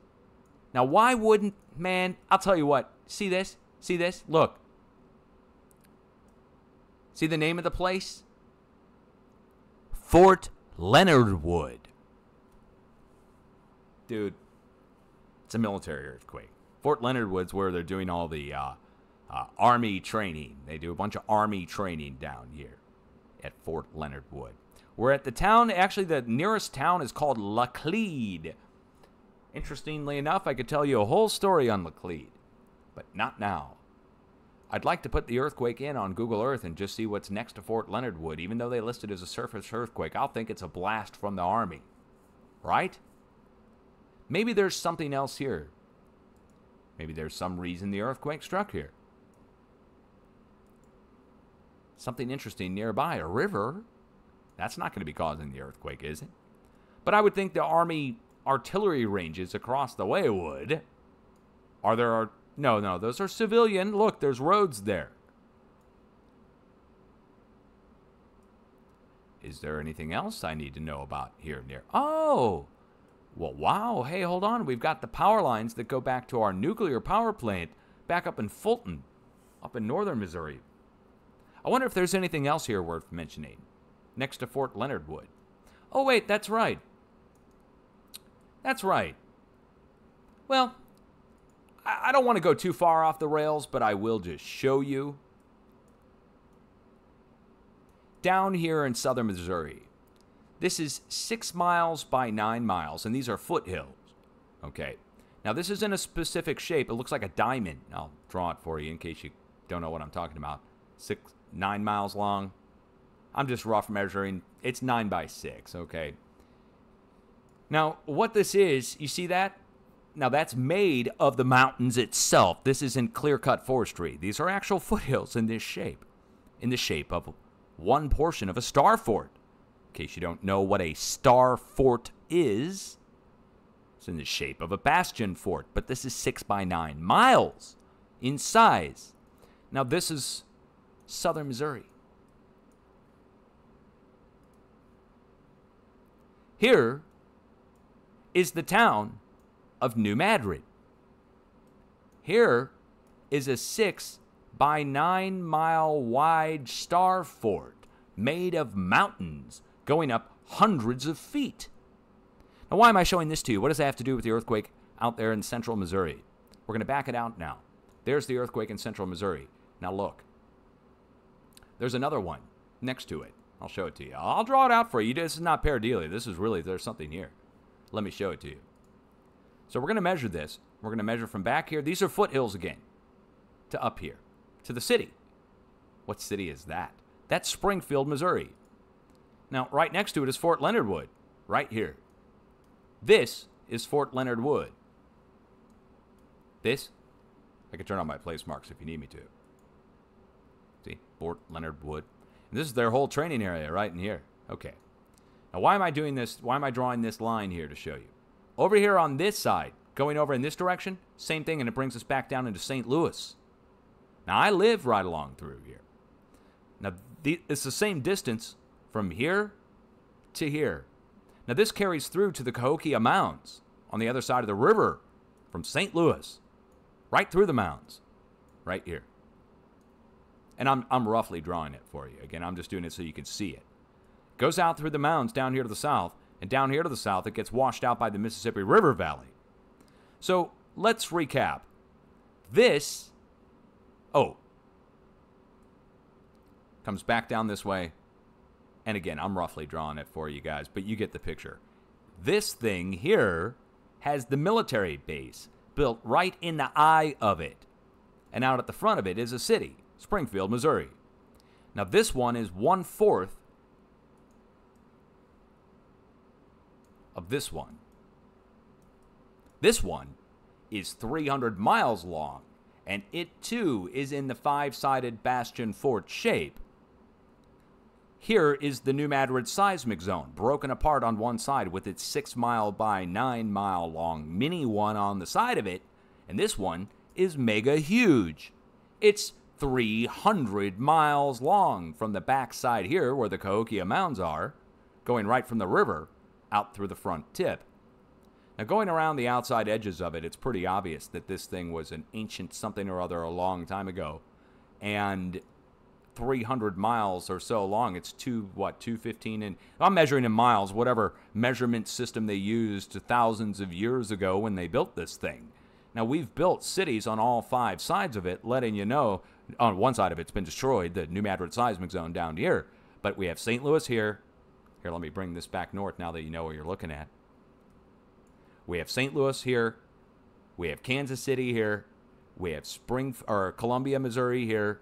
Now, why wouldn't, man, I'll tell you what. See this? See this? Look. See the name of the place? Fort Leonard Wood. Dude, it's a military earthquake. Fort Leonard Wood's where they're doing all the uh, uh, army training. They do a bunch of army training down here at Fort Leonard Wood. We're at the town, actually, the nearest town is called Laclede. Interestingly enough, I could tell you a whole story on Laclede, but not now. I'd like to put the earthquake in on Google Earth and just see what's next to Fort Leonard Wood, even though they listed it as a surface earthquake. I'll think it's a blast from the Army. Right? Maybe there's something else here. Maybe there's some reason the earthquake struck here. Something interesting nearby, a river. That's not going to be causing the earthquake, is it? But I would think the Army artillery ranges across the way would. Are there are no, no, those are civilian. Look, there's roads there. Is there anything else I need to know about here near? Oh, well, wow. Hey, hold on. We've got the power lines that go back to our nuclear power plant back up in Fulton, up in northern Missouri. I wonder if there's anything else here worth mentioning next to Fort Leonard Wood. Oh, wait, that's right. That's right. Well, I don't want to go too far off the rails, but I will just show you. Down here in southern Missouri, this is six miles by nine miles, and these are foothills. Okay. Now, this is in a specific shape. It looks like a diamond. I'll draw it for you in case you don't know what I'm talking about. Six, nine miles long. I'm just rough measuring. It's nine by six, okay? Now, what this is, you see that? Now, that's made of the mountains itself. This isn't clear cut forestry. These are actual foothills in this shape, in the shape of one portion of a star fort. In case you don't know what a star fort is, it's in the shape of a bastion fort, but this is six by nine miles in size. Now, this is southern Missouri. Here is the town of New Madrid. Here is a six by nine mile wide star fort made of mountains going up hundreds of feet. Now, why am I showing this to you? What does that have to do with the earthquake out there in central Missouri? We're going to back it out now. There's the earthquake in central Missouri. Now, look. There's another one next to it. I'll show it to you. I'll draw it out for you. This is not pareidolia. This is really, there's something here. Let me show it to you. So we're going to measure this. We're going to measure from back here. These are foothills again to up here to the city. What city is that? That's Springfield, Missouri. Now, right next to it is Fort Leonard Wood, right here. This is Fort Leonard Wood. This, I can turn on my place marks if you need me to. See, Fort Leonard Wood. And this is their whole training area right in here. Okay. Now, why am I doing this? Why am I drawing this line here to show you? Over here on this side, going over in this direction, same thing, and it brings us back down into St. Louis. Now, I live right along through here. Now, the, it's the same distance from here to here. Now, this carries through to the Cahokia Mounds on the other side of the river from St. Louis, right through the mounds, right here. And I'm, I'm roughly drawing it for you. Again, I'm just doing it so you can see it. Goes out through the mounds down here to the south, and down here to the south, it gets washed out by the Mississippi River Valley. So let's recap. This, oh, comes back down this way. And again, I'm roughly drawing it for you guys, but you get the picture. This thing here has the military base built right in the eye of it. And out at the front of it is a city, Springfield, Missouri. Now, this one is one fourth of this one. This one is 300 miles long, and it too is in the five sided bastion fort shape. Here is the New Madrid seismic zone, broken apart on one side with its 6 mile by 9 mile long mini one on the side of it, and this one is mega huge. It's 300 miles long from the backside here, where the Cahokia Mounds are, going right from the river out through the front tip. Now, going around the outside edges of it, it's pretty obvious that this thing was an ancient something or other a long time ago. And 300 miles or so long. It's two, what, 215? And I'm measuring in miles, whatever measurement system they used thousands of years ago when they built this thing. Now, we've built cities on all five sides of it, letting you know on one side of it's been destroyed, the New Madrid seismic zone down here. But we have St. Louis here, here, let me bring this back north now that you know what you're looking at. We have St. Louis here. We have Kansas City here. We have Spring or Columbia, Missouri here.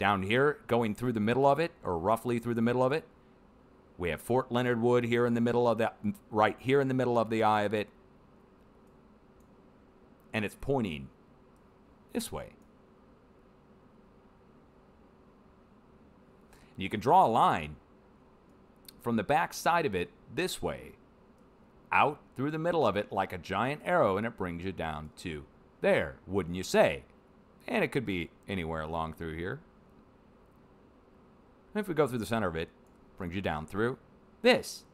Down here, going through the middle of it, or roughly through the middle of it, we have Fort Leonard Wood here in the middle of that, right here in the middle of the eye of it. And it's pointing this way. You can draw a line from the back side of it this way, out through the middle of it like a giant arrow, and it brings you down to there, wouldn't you say? And it could be anywhere along through here. If we go through the center of it, brings you down through this.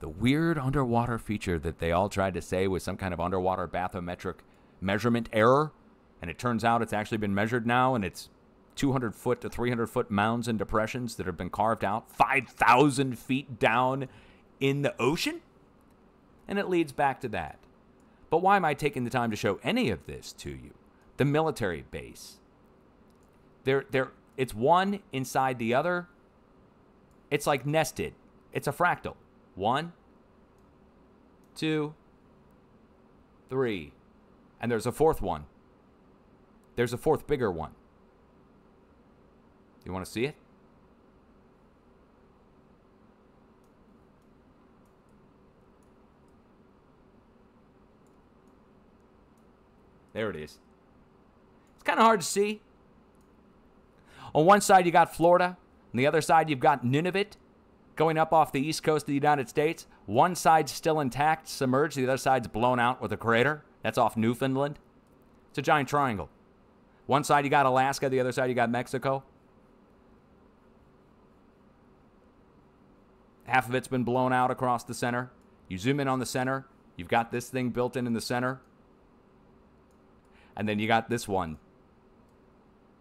The weird underwater feature that they all tried to say was some kind of underwater bathymetric measurement error. And it turns out it's actually been measured now, and it's 200 foot to 300 foot mounds and depressions that have been carved out 5,000 feet down in the ocean. And it leads back to that. But why am I taking the time to show any of this to you? The military base. They're, they're, it's one inside the other. It's like nested. It's a fractal. One, two, three. And there's a fourth one. There's a fourth bigger one. You want to see it? There it is. It's kind of hard to see. On one side, you got Florida. On the other side, you've got Nunavut going up off the east coast of the United States. One side's still intact, submerged. The other side's blown out with a crater. That's off Newfoundland. It's a giant triangle. One side, you got Alaska. The other side, you got Mexico. Half of it's been blown out across the center. You zoom in on the center. You've got this thing built in in the center. And then you got this one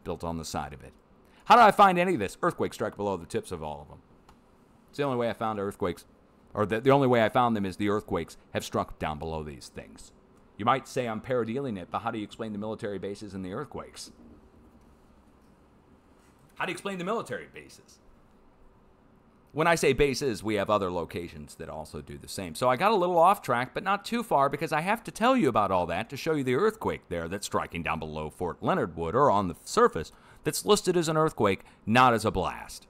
built on the side of it. How do I find any of this? Earthquakes strike below the tips of all of them. It's the only way I found earthquakes, or the, the only way I found them is the earthquakes have struck down below these things. You might say I'm parodying it, but how do you explain the military bases and the earthquakes? How do you explain the military bases? When I say bases, we have other locations that also do the same. So I got a little off track, but not too far because I have to tell you about all that to show you the earthquake there that's striking down below Fort Leonard Wood or on the surface that's listed as an earthquake, not as a blast.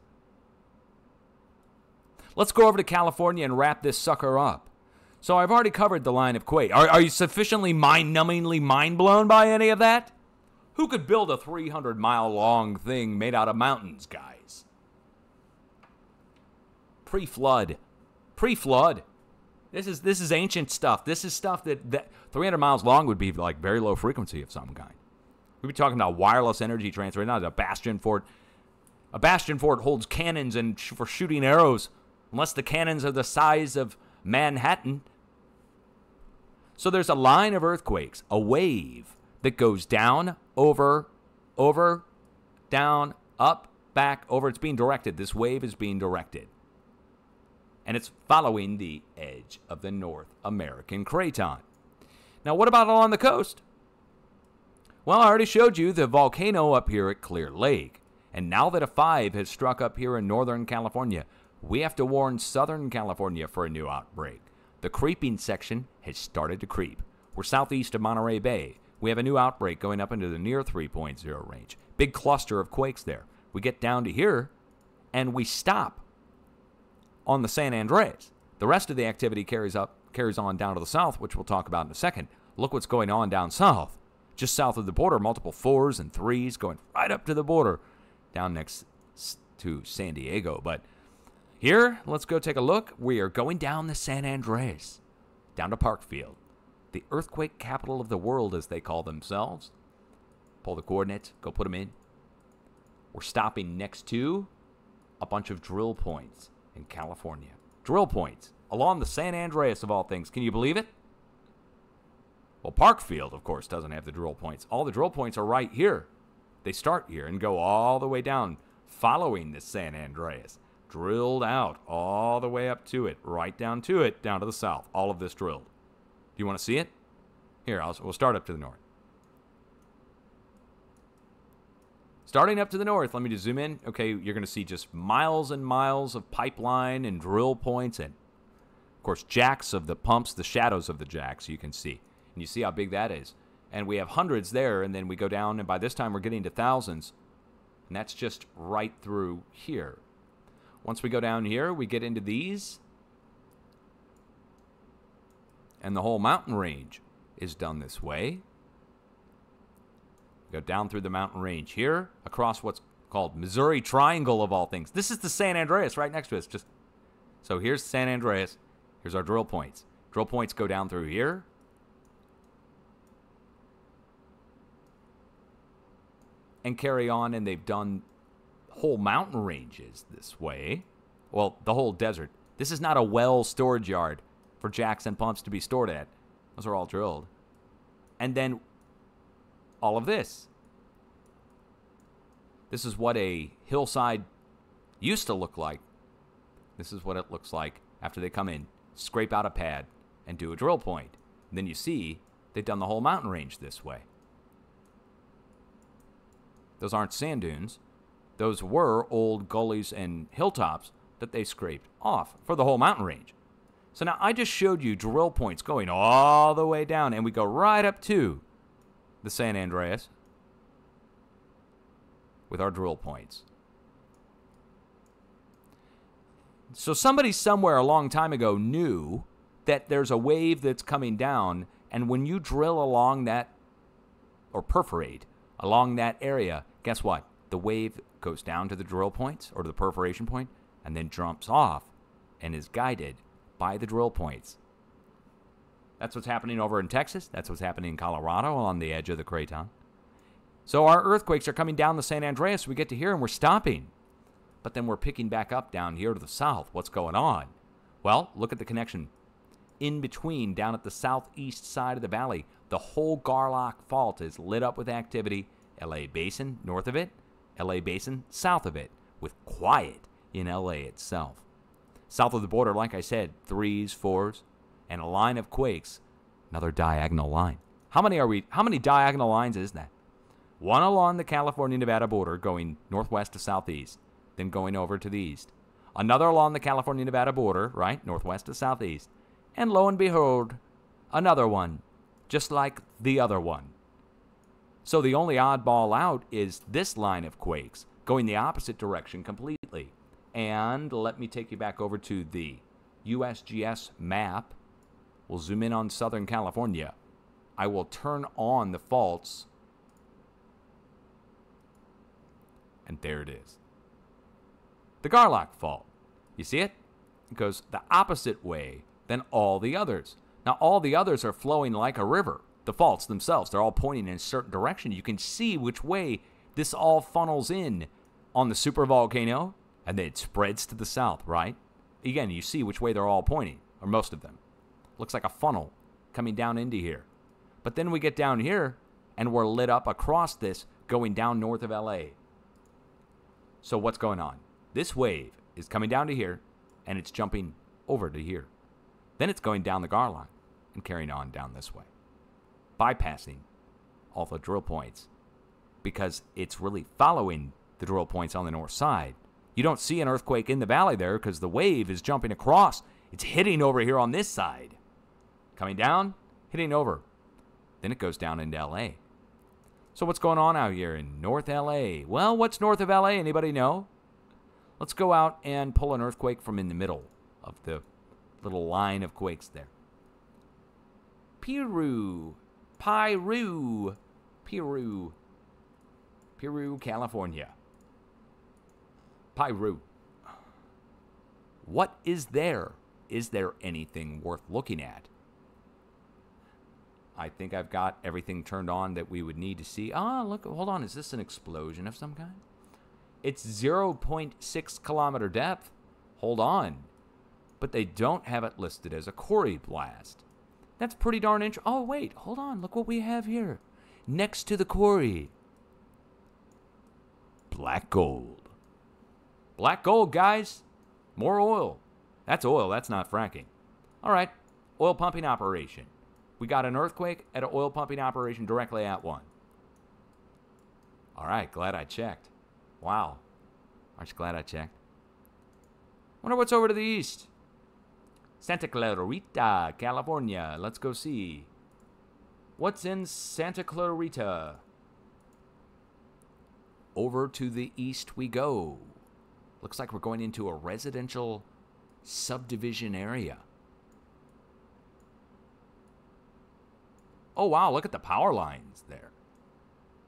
Let's go over to California and wrap this sucker up. So I've already covered the line of quake. Are, are you sufficiently mind numbingly mind blown by any of that? Who could build a 300 mile long thing made out of mountains, guys? Pre flood. Pre flood. This is this is ancient stuff. This is stuff that, that 300 miles long would be like very low frequency of some kind. We'd be talking about wireless energy transfer, not a bastion fort. A bastion fort holds cannons and sh- for shooting arrows, unless the cannons are the size of Manhattan. So there's a line of earthquakes, a wave that goes down, over, over, down, up, back, over. It's being directed. This wave is being directed. And it's following the edge of the North American craton. Now, what about along the coast? Well, I already showed you the volcano up here at Clear Lake. And now that a 5 has struck up here in Northern California, we have to warn Southern California for a new outbreak. The creeping section has started to creep. We're southeast of Monterey Bay. We have a new outbreak going up into the near 3.0 range. Big cluster of quakes there. We get down to here and we stop on the San Andreas. The rest of the activity carries up carries on down to the south, which we'll talk about in a second. Look what's going on down south just south of the border, multiple fours and threes going right up to the border down next to San Diego. But here, let's go take a look. We are going down the San Andreas, down to Parkfield, the earthquake capital of the world, as they call themselves. Pull the coordinates, go put them in. We're stopping next to a bunch of drill points in California. Drill points along the San Andreas, of all things. Can you believe it? Well, Parkfield, of course, doesn't have the drill points. All the drill points are right here. They start here and go all the way down, following the San Andreas. Drilled out all the way up to it, right down to it, down to the south. All of this drilled. Do you want to see it? Here, I'll, we'll start up to the north. Starting up to the north, let me just zoom in. Okay, you're going to see just miles and miles of pipeline and drill points, and of course, jacks of the pumps, the shadows of the jacks you can see. And you see how big that is. And we have hundreds there, and then we go down, and by this time we're getting to thousands. And that's just right through here. Once we go down here, we get into these. And the whole mountain range is done this way. Go down through the mountain range here, across what's called Missouri Triangle of all things. This is the San Andreas right next to us. Just so here's San Andreas. Here's our drill points. Drill points go down through here. and carry on, and they've done whole mountain ranges this way. Well, the whole desert. This is not a well storage yard for jacks and pumps to be stored at. Those are all drilled. And then all of this. This is what a hillside used to look like. This is what it looks like after they come in, scrape out a pad, and do a drill point. And then you see they've done the whole mountain range this way. Those aren't sand dunes. Those were old gullies and hilltops that they scraped off for the whole mountain range. So now I just showed you drill points going all the way down, and we go right up to the San Andreas with our drill points. So somebody somewhere a long time ago knew that there's a wave that's coming down, and when you drill along that or perforate along that area, guess what? The wave goes down to the drill points or to the perforation point and then jumps off and is guided by the drill points. That's what's happening over in Texas. That's what's happening in Colorado on the edge of the craton. So our earthquakes are coming down the San Andreas. We get to here and we're stopping. But then we're picking back up down here to the south. What's going on? Well, look at the connection. In between, down at the southeast side of the valley, the whole Garlock Fault is lit up with activity. LA Basin north of it, LA Basin south of it, with quiet in LA itself. South of the border, like I said, threes, fours, and a line of quakes, another diagonal line. How many are we? How many diagonal lines is that? One along the California Nevada border going northwest to southeast, then going over to the east. Another along the California Nevada border, right, northwest to southeast. And lo and behold, another one, just like the other one. So the only oddball out is this line of quakes going the opposite direction completely. And let me take you back over to the USGS map. We'll zoom in on Southern California. I will turn on the faults. And there it is. The Garlock Fault. You see it? It goes the opposite way than all the others. Now, all the others are flowing like a river. The faults themselves, they're all pointing in a certain direction. You can see which way this all funnels in on the supervolcano and then it spreads to the south, right? Again, you see which way they're all pointing, or most of them. Looks like a funnel coming down into here. But then we get down here and we're lit up across this going down north of LA. So what's going on? This wave is coming down to here and it's jumping over to here. Then it's going down the gar line and carrying on down this way, bypassing all the drill points because it's really following the drill points on the north side you don't see an earthquake in the valley there because the wave is jumping across. It's hitting over here on this side. Coming down, hitting over. Then it goes down into LA. So what's going on out here in North LA? Well, what's north of LA? Anybody know? Let's go out and pull an earthquake from in the middle of the little line of quakes there. Peru, Piru, Peru, Peru, California. Piru. What is there? Is there anything worth looking at? I think I've got everything turned on that we would need to see. Ah, look, hold on. Is this an explosion of some kind? It's 0.6 kilometer depth. Hold on. But they don't have it listed as a quarry blast. That's pretty darn interesting. Oh, wait, hold on. Look what we have here. Next to the quarry. Black gold. Black gold, guys. More oil. That's oil, that's not fracking. All right, oil pumping operation. We got an earthquake at an oil pumping operation directly at one. All right, glad I checked. Wow. Aren't you glad I checked? Wonder what's over to the east. Santa Clarita, California. Let's go see. What's in Santa Clarita? Over to the east we go. Looks like we're going into a residential subdivision area. Oh, wow, look at the power lines there.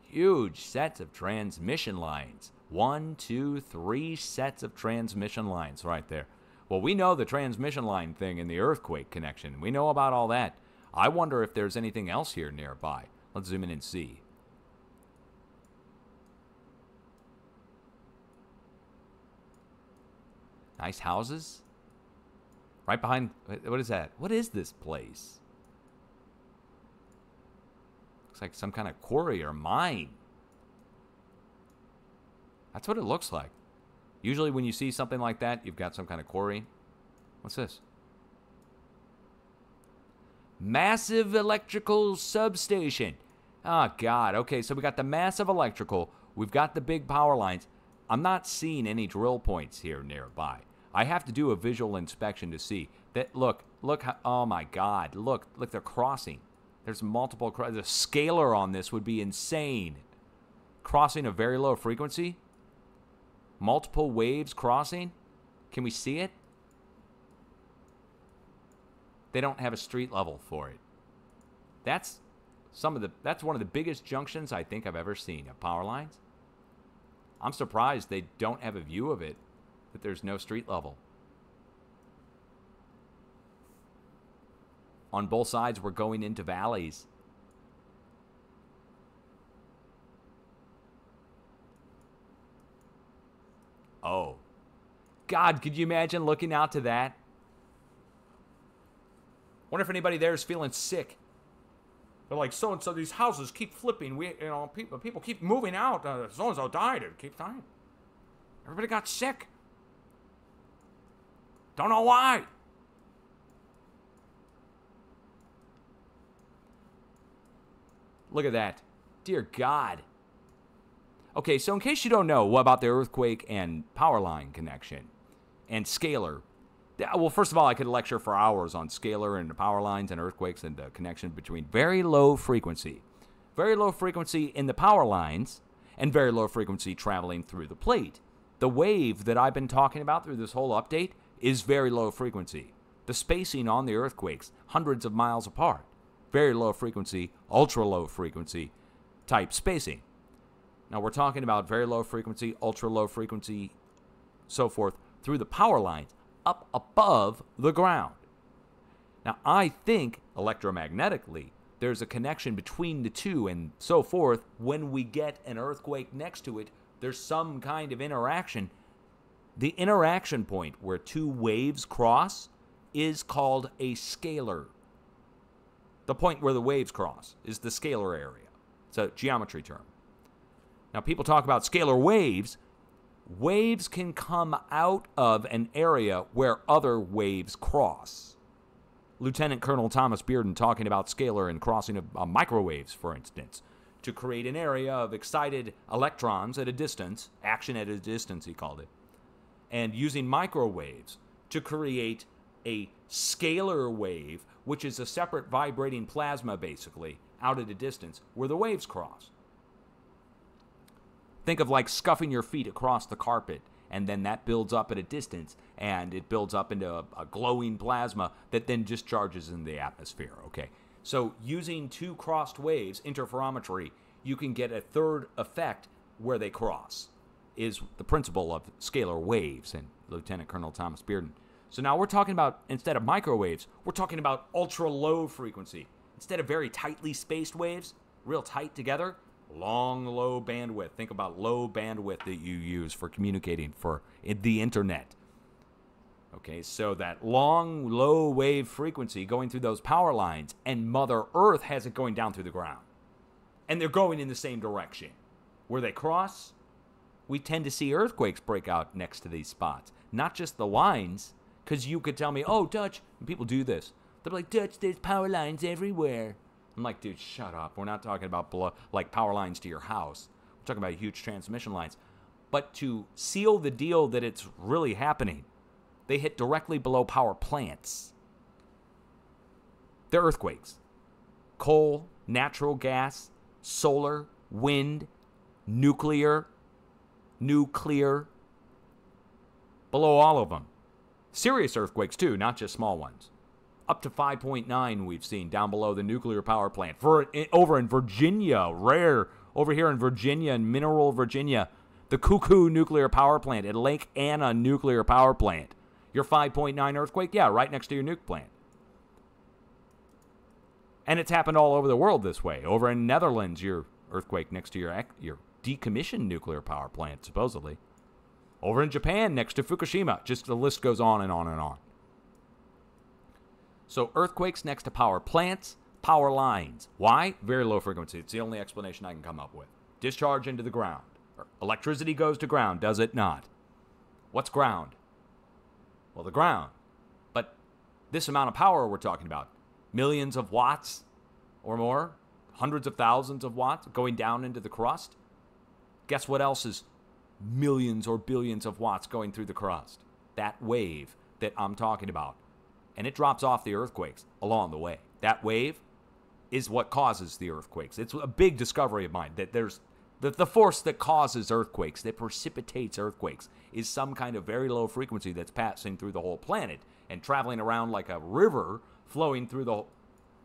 Huge sets of transmission lines. One, two, three sets of transmission lines right there. Well, we know the transmission line thing and the earthquake connection. We know about all that. I wonder if there's anything else here nearby. Let's zoom in and see. Nice houses. Right behind, what is that? What is this place? Looks like some kind of quarry or mine. That's what it looks like. Usually, when you see something like that, you've got some kind of quarry. What's this? Massive electrical substation. Oh, God. Okay, so we got the massive electrical. We've got the big power lines. I'm not seeing any drill points here nearby. I have to do a visual inspection to see that. Look, look. Oh my God! Look, look. They're crossing. There's multiple. The scalar on this would be insane. Crossing a very low frequency. Multiple waves crossing. Can we see it? They don't have a street level for it. That's some of the. That's one of the biggest junctions I think I've ever seen of power lines. I'm surprised they don't have a view of it, that there's no street level. On both sides, we're going into valleys. Oh. God, could you imagine looking out to that? Wonder if anybody there is feeling sick. They're like, so and so, these houses keep flipping. We, you know, people, people keep moving out. So and so died. It keeps dying. Everybody got sick. Don't know why. Look at that. Dear God. Okay, so in case you don't know, what about the earthquake and power line connection and scalar? Well, first of all, I could lecture for hours on scalar and power lines and earthquakes and the connection between very low frequency, very low frequency in the power lines, and very low frequency traveling through the plate. The wave that I've been talking about through this whole update is very low frequency. The spacing on the earthquakes, hundreds of miles apart. Very low frequency, ultra low frequency type spacing. Now we're talking about very low frequency, ultra low frequency, so forth, through the power lines up above the ground. Now, I think electromagnetically, there's a connection between the two and so forth. When we get an earthquake next to it, there's some kind of interaction. The interaction point where two waves cross is called a scalar. The point where the waves cross is the scalar area. It's a geometry term. Now, people talk about scalar waves waves can come out of an area where other waves cross. Lieutenant Colonel Thomas Bearden talking about scalar and crossing of uh, microwaves, for instance, to create an area of excited electrons at a distance, action at a distance, he called it, and using microwaves to create a scalar wave, which is a separate vibrating plasma, basically, out at a distance where the waves cross. Think of like scuffing your feet across the carpet, and then that builds up at a distance, and it builds up into a, a glowing plasma that then discharges in the atmosphere. Okay, so using two crossed waves, interferometry, you can get a third effect where they cross. Is the principle of scalar waves, and Lieutenant Colonel Thomas Bearden. So now we're talking about instead of microwaves, we're talking about ultra low frequency. Instead of very tightly spaced waves, real tight together, long low bandwidth. Think about low bandwidth that you use for communicating for the internet. Okay so that long low wave frequency going through those power lines and mother earth has it going down through the ground. And they're going in the same direction. Where they cross we tend to see earthquakes break out next to these spots. Not just the lines because you could tell me oh dutch people do this they're like dutch there's power lines everywhere I'm like, dude, shut up. We're not talking about blow, like power lines to your house. We're talking about huge transmission lines. But to seal the deal that it's really happening, they hit directly below power plants. They're earthquakes. Coal, natural gas, solar, wind, nuclear, nuclear, below all of them. Serious earthquakes, too, not just small ones up to 5.9 we've seen down below the nuclear power plant. For over in Virginia, rare over here in Virginia in Mineral, Virginia, the Cuckoo nuclear power plant at Lake Anna nuclear power plant. Your 5.9 earthquake, yeah, right next to your nuke plant. And it's happened all over the world this way. Over in Netherlands, your earthquake next to your your decommissioned nuclear power plant, supposedly. Over in Japan next to Fukushima. Just the list goes on and on and on. So, earthquakes next to power plants, power lines. Why? Very low frequency. It's the only explanation I can come up with. Discharge into the ground. Electricity goes to ground, does it not? What's ground? Well, the ground. But this amount of power we're talking about millions of watts or more, hundreds of thousands of watts going down into the crust. Guess what else is millions or billions of watts going through the crust? That wave that I'm talking about. And it drops off the earthquakes along the way. That wave is what causes the earthquakes. It's a big discovery of mine that there's the, the force that causes earthquakes, that precipitates earthquakes, is some kind of very low frequency that's passing through the whole planet and traveling around like a river flowing through the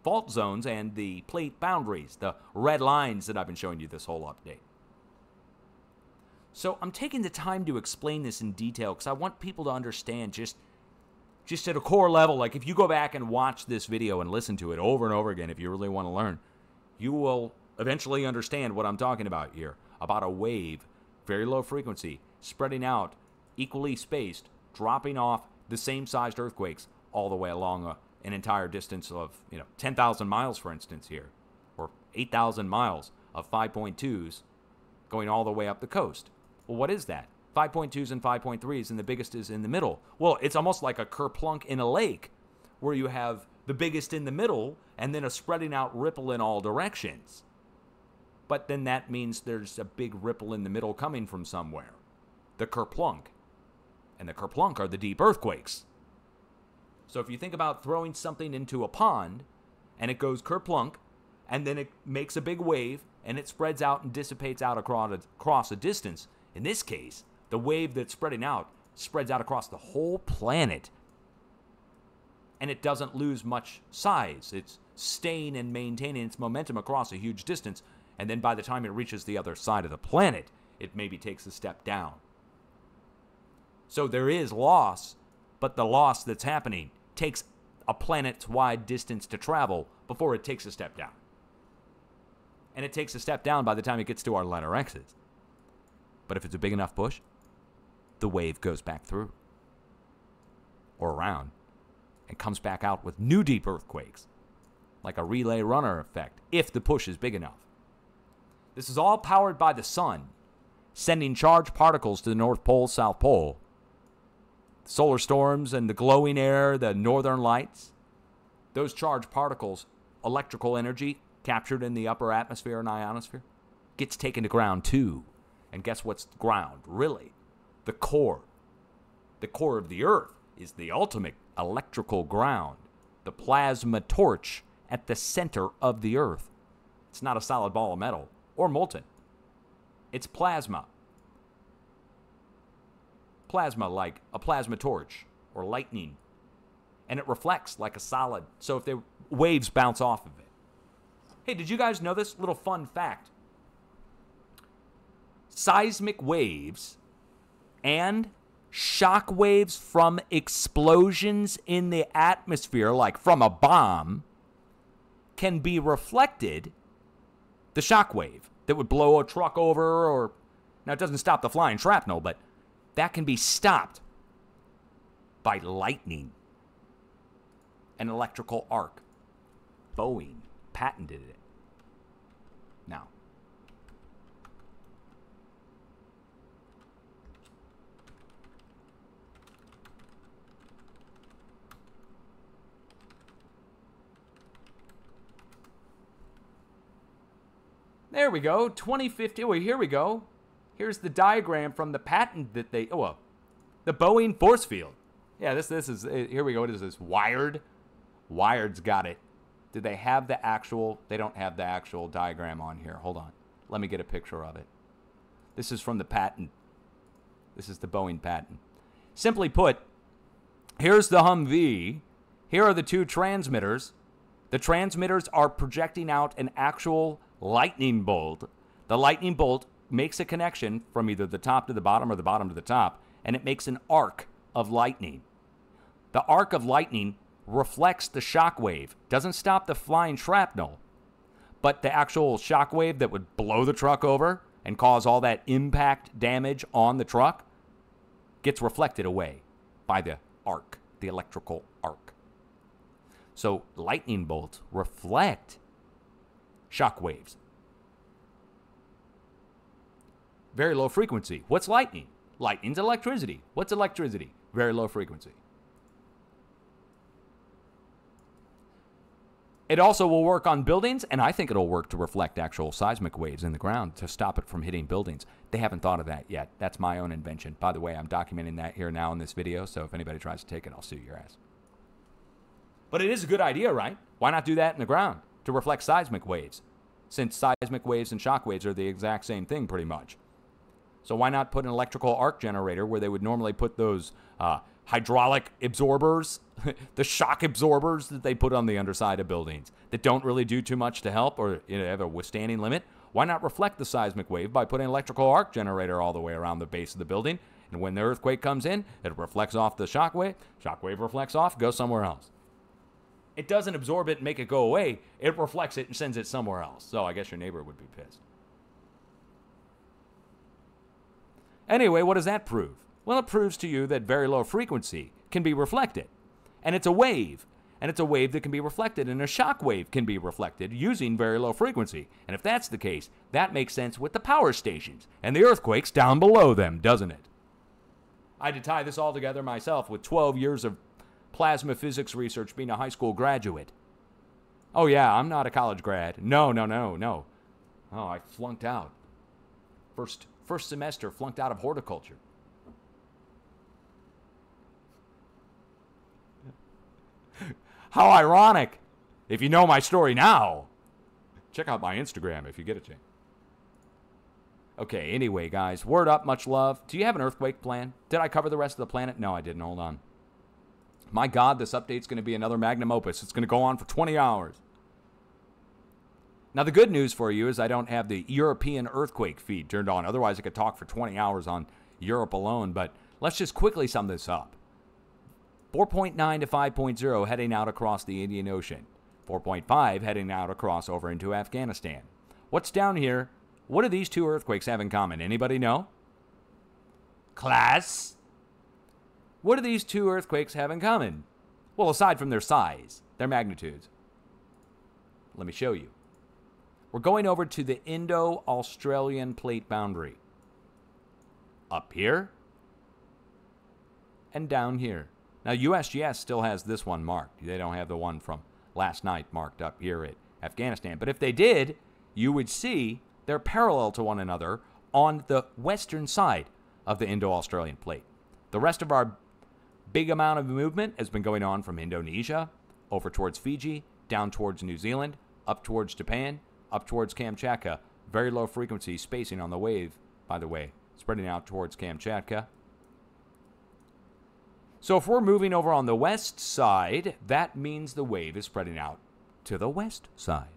fault zones and the plate boundaries, the red lines that I've been showing you this whole update. So I'm taking the time to explain this in detail because I want people to understand just just at a core level. Like if you go back and watch this video and listen to it over and over again, if you really want to learn, you will eventually understand what I'm talking about here about a wave, very low frequency, spreading out, equally spaced, dropping off the same sized earthquakes all the way along a, an entire distance of, you know, 10,000 miles, for instance, here, or 8,000 miles of 5.2s going all the way up the coast. Well, what is that? 5.2s and 5.3s, and the biggest is in the middle. Well, it's almost like a kerplunk in a lake where you have the biggest in the middle and then a spreading out ripple in all directions but then that means there's a big ripple in the middle coming from somewhere. The kerplunk. And the kerplunk are the deep earthquakes. So if you think about throwing something into a pond and it goes kerplunk and then it makes a big wave and it spreads out and dissipates out across a distance, in this case, the wave that's spreading out spreads out across the whole planet and it doesn't lose much size. It's staying and maintaining its momentum across a huge distance and then by the time it reaches the other side of the planet, it maybe takes a step down. So there is loss, but the loss that's happening takes a planet's wide distance to travel before it takes a step down. And it takes a step down by the time it gets to our letter X's. But if it's a big enough push, the wave goes back through or around and comes back out with new deep earthquakes, like a relay runner effect, if the push is big enough. This is all powered by the sun, sending charged particles to the North Pole, South Pole. Solar storms and the glowing air, the northern lights, those charged particles, electrical energy captured in the upper atmosphere and ionosphere, gets taken to ground too. And guess what's ground? Really? The core. The core of the Earth is the ultimate electrical ground, the plasma torch at the center of the Earth. It's not a solid ball of metal or molten. It's plasma. Plasma like a plasma torch or lightning. And it reflects like a solid. So if the waves bounce off of it. Hey, did you guys know this little fun fact? Seismic waves and shock waves from explosions in the atmosphere, like from a bomb, can be reflected the shock wave that would blow a truck over or now it doesn't stop the flying shrapnel, but that can be stopped by lightning. An electrical arc. Boeing patented it. Now, There we go. 2050. Well, here we go. Here's the diagram from the patent that they. Oh, well, the Boeing force field. Yeah, this this is. Eh, here we go. What is this? Wired. Wired's got it. Do they have the actual? They don't have the actual diagram on here. Hold on. Let me get a picture of it. This is from the patent. This is the Boeing patent. Simply put, here's the Humvee. Here are the two transmitters. The transmitters are projecting out an actual lightning bolt. The lightning bolt makes a connection from either the top to the bottom or the bottom to the top, and it makes an arc of lightning. The arc of lightning reflects the shock wave, doesn't stop the flying shrapnel, but the actual shock wave that would blow the truck over and cause all that impact damage on the truck, gets reflected away by the arc, the electrical arc. So lightning bolts reflect shock waves. Very low frequency. What's lightning? Lightning's electricity. What's electricity? Very low frequency. It also will work on buildings, and I think it'll work to reflect actual seismic waves in the ground to stop it from hitting buildings. They haven't thought of that yet. That's my own invention. By the way, I'm documenting that here now in this video, so if anybody tries to take it, I'll sue your ass. But it is a good idea, right? Why not do that in the ground to reflect seismic waves? Since seismic waves and shock waves are the exact same thing, pretty much. So why not put an electrical arc generator where they would normally put those uh, hydraulic absorbers, the shock absorbers that they put on the underside of buildings that don't really do too much to help or you know, have a withstanding limit. Why not reflect the seismic wave by putting an electrical arc generator all the way around the base of the building? And when the earthquake comes in, it reflects off the shock wave. Shock wave reflects off, goes somewhere else. It doesn't absorb it and make it go away. It reflects it and sends it somewhere else. So I guess your neighbor would be pissed. Anyway, what does that prove? Well, it proves to you that very low frequency can be reflected. And it's a wave. And it's a wave that can be reflected, and a shock wave can be reflected using very low frequency. And if that's the case, that makes sense with the power stations and the earthquakes down below them, doesn't it? I had to tie this all together myself with 12 years of plasma physics research being a high school graduate. Oh, yeah, I'm not a college grad. No, no, no, no. Oh, I flunked out. First, first semester, flunked out of horticulture. How ironic. If you know my story now, check out my Instagram if you get a chance. Okay, anyway, guys, word up, much love. Do you have an earthquake plan? Did I cover the rest of the planet? No, I didn't. Hold on. My God, this update's going to be another magnum opus. It's going to go on for 20 hours. Now, the good news for you is I don't have the European earthquake feed turned on. Otherwise, I could talk for 20 hours on Europe alone. But let's just quickly sum this up. 4.9 to 5.0 heading out across the Indian Ocean. 4.5 heading out across over into Afghanistan. What's down here? What do these two earthquakes have in common? Anybody know? Class? What do these two earthquakes have in common? Well, aside from their size, their magnitudes. Let me show you. We're going over to the Indo Australian plate boundary. Up here and down here. Now, USGS still has this one marked. They don't have the one from last night marked up here at Afghanistan. But if they did, you would see they're parallel to one another on the western side of the Indo Australian plate. The rest of our big amount of movement has been going on from Indonesia over towards Fiji, down towards New Zealand, up towards Japan, up towards Kamchatka. Very low frequency spacing on the wave, by the way, spreading out towards Kamchatka. So if we're moving over on the west side, that means the wave is spreading out to the west side.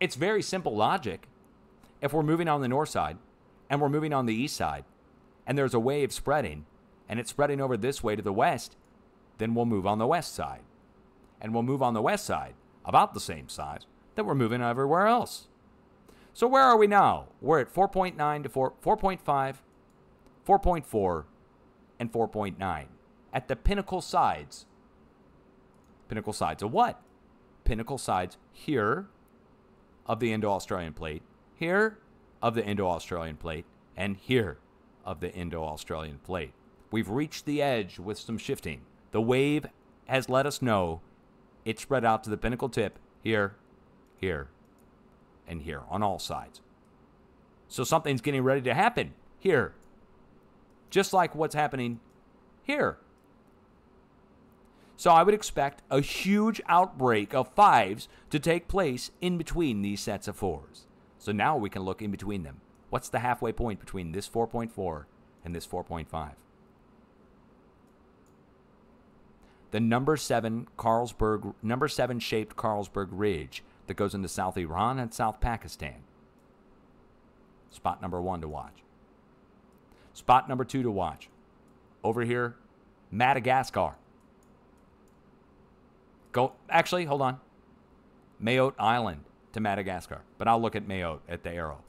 It's very simple logic. If we're moving on the north side and we're moving on the east side and there's a wave spreading and it's spreading over this way to the west, then we'll move on the west side. And we'll move on the west side about the same size that we're moving everywhere else. So where are we now? We're at 4.9 to 4, 4.5, 4.4, and 4.9 at the pinnacle sides. Pinnacle sides of what? Pinnacle sides here of the Indo Australian plate, here of the Indo Australian plate, and here of the Indo Australian plate. We've reached the edge with some shifting. The wave has let us know it spread out to the pinnacle tip here, here, and here on all sides. So something's getting ready to happen here just like what's happening here. So I would expect a huge outbreak of fives to take place in between these sets of fours. So now we can look in between them. What's the halfway point between this 4.4 and this 4.5? The number 7 Carlsberg number 7 shaped Carlsberg Ridge that goes into South Iran and South Pakistan. Spot number 1 to watch. Spot number two to watch. Over here, Madagascar. Go actually, hold on. Mayotte Island to Madagascar. But I'll look at Mayotte at the arrow.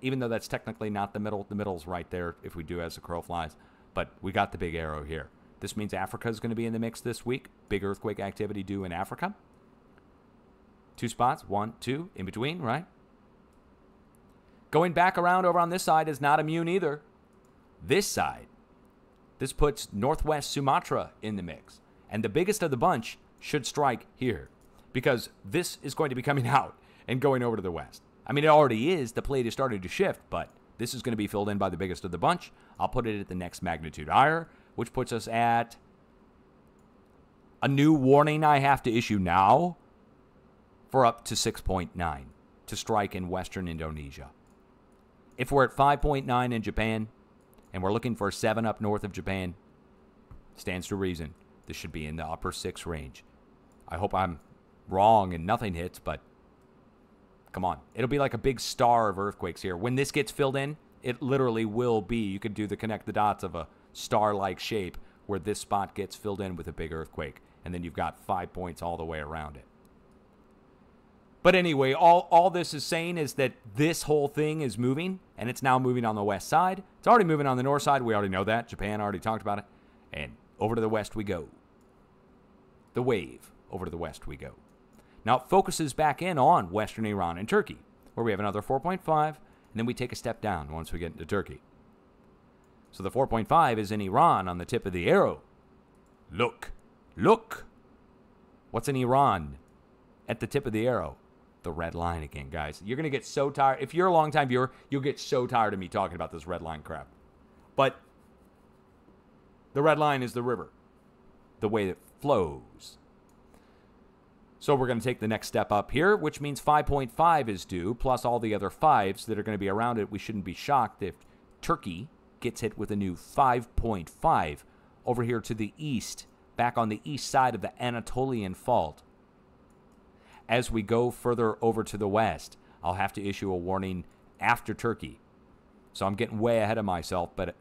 Even though that's technically not the middle, the middle's right there if we do as the crow flies. but we got the big arrow here. This means Africa is going to be in the mix this week. Big earthquake activity due in Africa. Two spots, one, two, in between, right? Going back around over on this side is not immune either. This side, this puts northwest Sumatra in the mix. And the biggest of the bunch should strike here because this is going to be coming out and going over to the west. I mean, it already is. The plate is starting to shift, but this is going to be filled in by the biggest of the bunch. I'll put it at the next magnitude higher, which puts us at a new warning I have to issue now for up to 6.9 to strike in western Indonesia. If we're at 5.9 in Japan and we're looking for a 7 up north of Japan, stands to reason this should be in the upper 6 range. I hope I'm wrong and nothing hits, but come on. It'll be like a big star of earthquakes here. When this gets filled in, it literally will be. You could do the connect the dots of a star like shape where this spot gets filled in with a big earthquake. And then you've got five points all the way around it. But anyway, all, all this is saying is that this whole thing is moving, and it's now moving on the west side. It's already moving on the north side. We already know that. Japan already talked about it. And over to the west we go. The wave. Over to the west we go. Now it focuses back in on western Iran and Turkey, where we have another 4.5, and then we take a step down once we get into Turkey. So the 4.5 is in Iran on the tip of the arrow. Look, look. What's in Iran at the tip of the arrow? the red line again, guys. You're going to get so tired. If you're a long-time viewer, you'll get so tired of me talking about this red line crap. But the red line is the river, the way it flows. So we're going to take the next step up here, which means 5.5 is due, plus all the other fives that are going to be around it. We shouldn't be shocked if Turkey gets hit with a new 5.5 over here to the east, back on the east side of the Anatolian Fault as we go further over to the west, I'll have to issue a warning after Turkey. So I'm getting way ahead of myself, but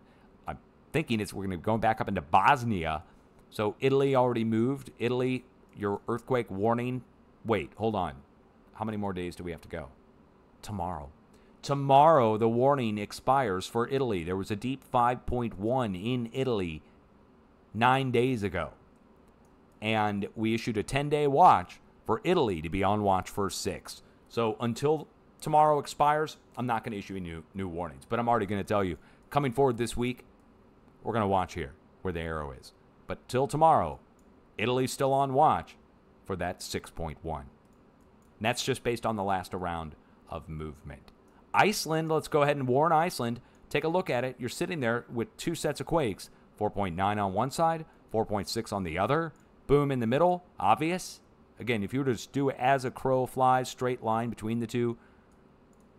I'm thinking it's we're going to be going back up into Bosnia. So Italy already moved. Italy, your earthquake warning. Wait, hold on. How many more days do we have to go? Tomorrow. Tomorrow, the warning expires for Italy. There was a deep 5.1 in Italy nine days ago. And we issued a 10 day watch for Italy to be on watch for six. So until tomorrow expires, I'm not going to issue any new, new warnings. But I'm already going to tell you, coming forward this week, we're going to watch here where the arrow is. But till tomorrow, Italy's still on watch for that 6.1. And that's just based on the last round of movement. Iceland, let's go ahead and warn Iceland. Take a look at it. You're sitting there with two sets of quakes 4.9 on one side, 4.6 on the other. Boom in the middle, obvious. Again, if you were to just do it as a crow flies, straight line between the two,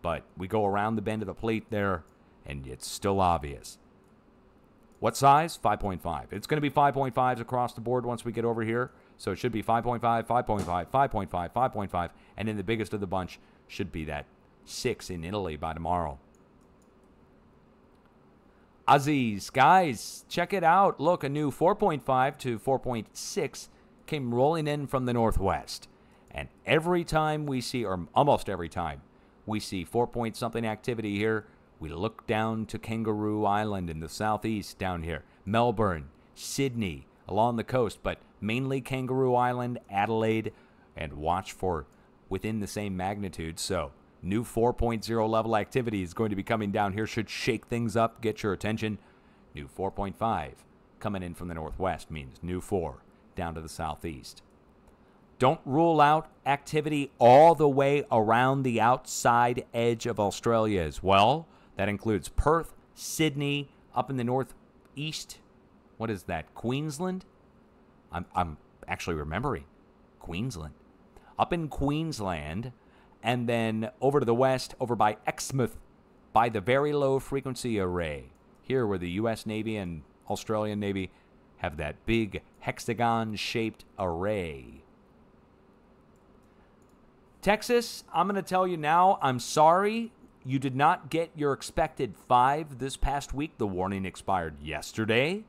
but we go around the bend of the plate there, and it's still obvious. What size? 5.5. It's going to be 5.5s across the board once we get over here. So it should be 5.5, 5.5, 5.5, 5.5, and then the biggest of the bunch should be that 6 in Italy by tomorrow. Aussies, guys, check it out. Look, a new 4.5 to 4.6 came rolling in from the northwest. And every time we see, or almost every time, we see four point something activity here, we look down to Kangaroo Island in the southeast down here, Melbourne, Sydney, along the coast, but mainly Kangaroo Island, Adelaide, and watch for within the same magnitude. So, new 4.0 level activity is going to be coming down here, should shake things up, get your attention. New 4.5 coming in from the northwest means new 4 down to the southeast. Don't rule out activity all the way around the outside edge of Australia as well. That includes Perth, Sydney, up in the northeast. What is that? Queensland? I'm, I'm actually remembering. Queensland. Up in Queensland, and then over to the west, over by Exmouth, by the Very Low Frequency Array. Here, where the U.S. Navy and Australian Navy have that big hexagon shaped array. Texas, I'm going to tell you now, I'm sorry you did not get your expected five this past week. The warning expired yesterday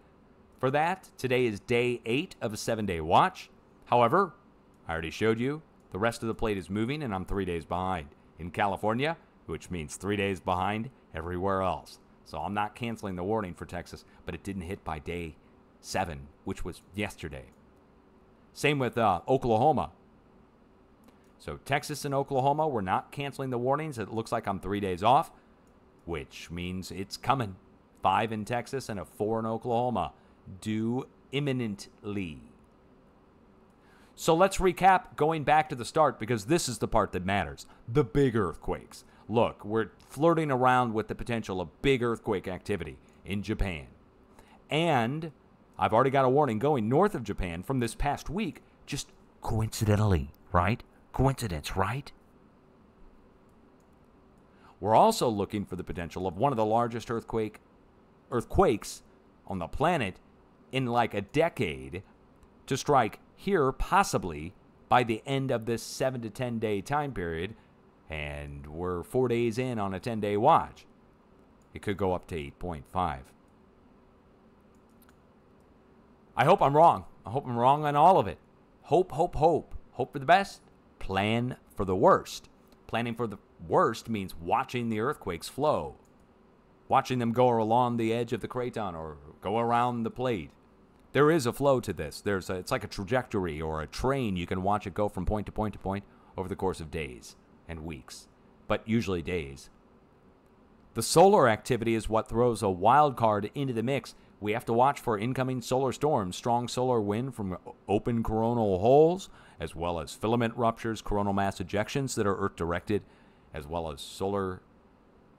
for that. Today is day eight of a seven day watch. However, I already showed you the rest of the plate is moving, and I'm three days behind in California, which means three days behind everywhere else. So I'm not canceling the warning for Texas, but it didn't hit by day seven, which was yesterday. Same with uh, Oklahoma. So Texas and Oklahoma, we're not canceling the warnings. It looks like I'm three days off, which means it's coming. Five in Texas and a four in Oklahoma, due imminently. So let's recap going back to the start because this is the part that matters the big earthquakes. Look, we're flirting around with the potential of big earthquake activity in Japan. And I've already got a warning going north of Japan from this past week, just coincidentally, right? Coincidence, right? We're also looking for the potential of one of the largest earthquake earthquakes on the planet in like a decade to strike here possibly by the end of this 7 to 10 day time period and we're 4 days in on a 10 day watch. It could go up to 8.5. I hope I'm wrong. I hope I'm wrong on all of it. Hope, hope, hope. Hope for the best, plan for the worst. Planning for the worst means watching the earthquakes flow, watching them go along the edge of the craton or go around the plate. There is a flow to this. There's a, it's like a trajectory or a train. You can watch it go from point to point to point over the course of days and weeks, but usually days. The solar activity is what throws a wild card into the mix we have to watch for incoming solar storms, strong solar wind from open coronal holes, as well as filament ruptures, coronal mass ejections that are Earth directed, as well as solar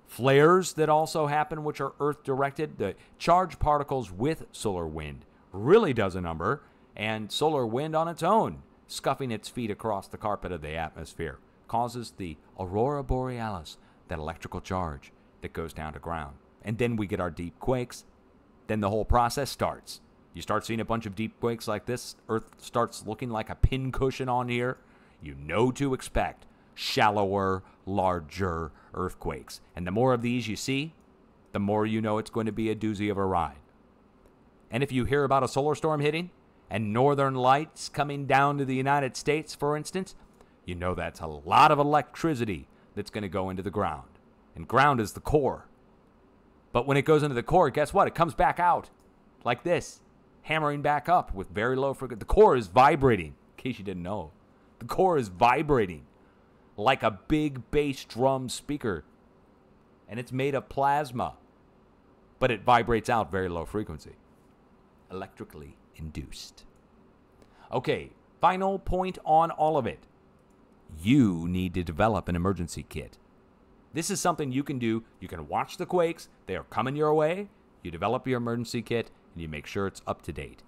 flares that also happen, which are Earth directed. The charged particles with solar wind really does a number, and solar wind on its own, scuffing its feet across the carpet of the atmosphere, causes the aurora borealis, that electrical charge that goes down to ground. And then we get our deep quakes, then the whole process starts. You start seeing a bunch of deep quakes like this, Earth starts looking like a pin cushion on here. You know to expect shallower, larger earthquakes. And the more of these you see, the more you know it's going to be a doozy of a ride. And if you hear about a solar storm hitting and northern lights coming down to the United States, for instance, you know that's a lot of electricity that's going to go into the ground. And ground is the core. But when it goes into the core, guess what? It comes back out like this, hammering back up with very low frequency. The core is vibrating, in case you didn't know. The core is vibrating like a big bass drum speaker. And it's made of plasma, but it vibrates out very low frequency, electrically induced. Okay, final point on all of it. You need to develop an emergency kit. This is something you can do. You can watch the quakes, they are coming your way. You develop your emergency kit and you make sure it's up to date.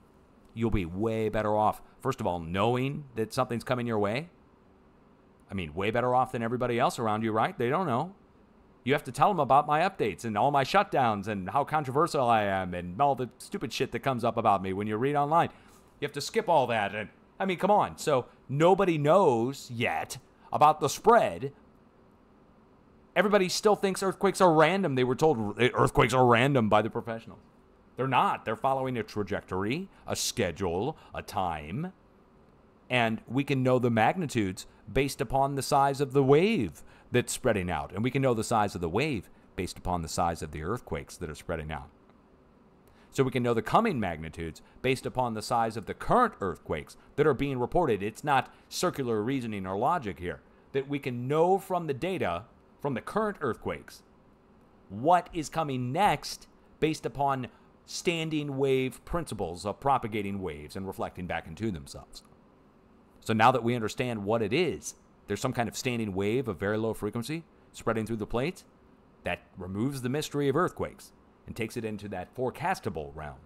You'll be way better off, first of all, knowing that something's coming your way. I mean, way better off than everybody else around you, right? They don't know. You have to tell them about my updates and all my shutdowns and how controversial I am and all the stupid shit that comes up about me when you read online. You have to skip all that. And I mean, come on. So nobody knows yet about the spread everybody still thinks earthquakes are random. They were told eh, earthquakes are random by the professionals. They're not. They're following a trajectory, a schedule, a time. And we can know the magnitudes based upon the size of the wave that's spreading out. And we can know the size of the wave based upon the size of the earthquakes that are spreading out. So we can know the coming magnitudes based upon the size of the current earthquakes that are being reported. It's not circular reasoning or logic here. That we can know from the data from the current earthquakes what is coming next based upon standing wave principles of propagating waves and reflecting back into themselves. So now that we understand what it is, there's some kind of standing wave of very low frequency spreading through the plates that removes the mystery of earthquakes and takes it into that forecastable realm.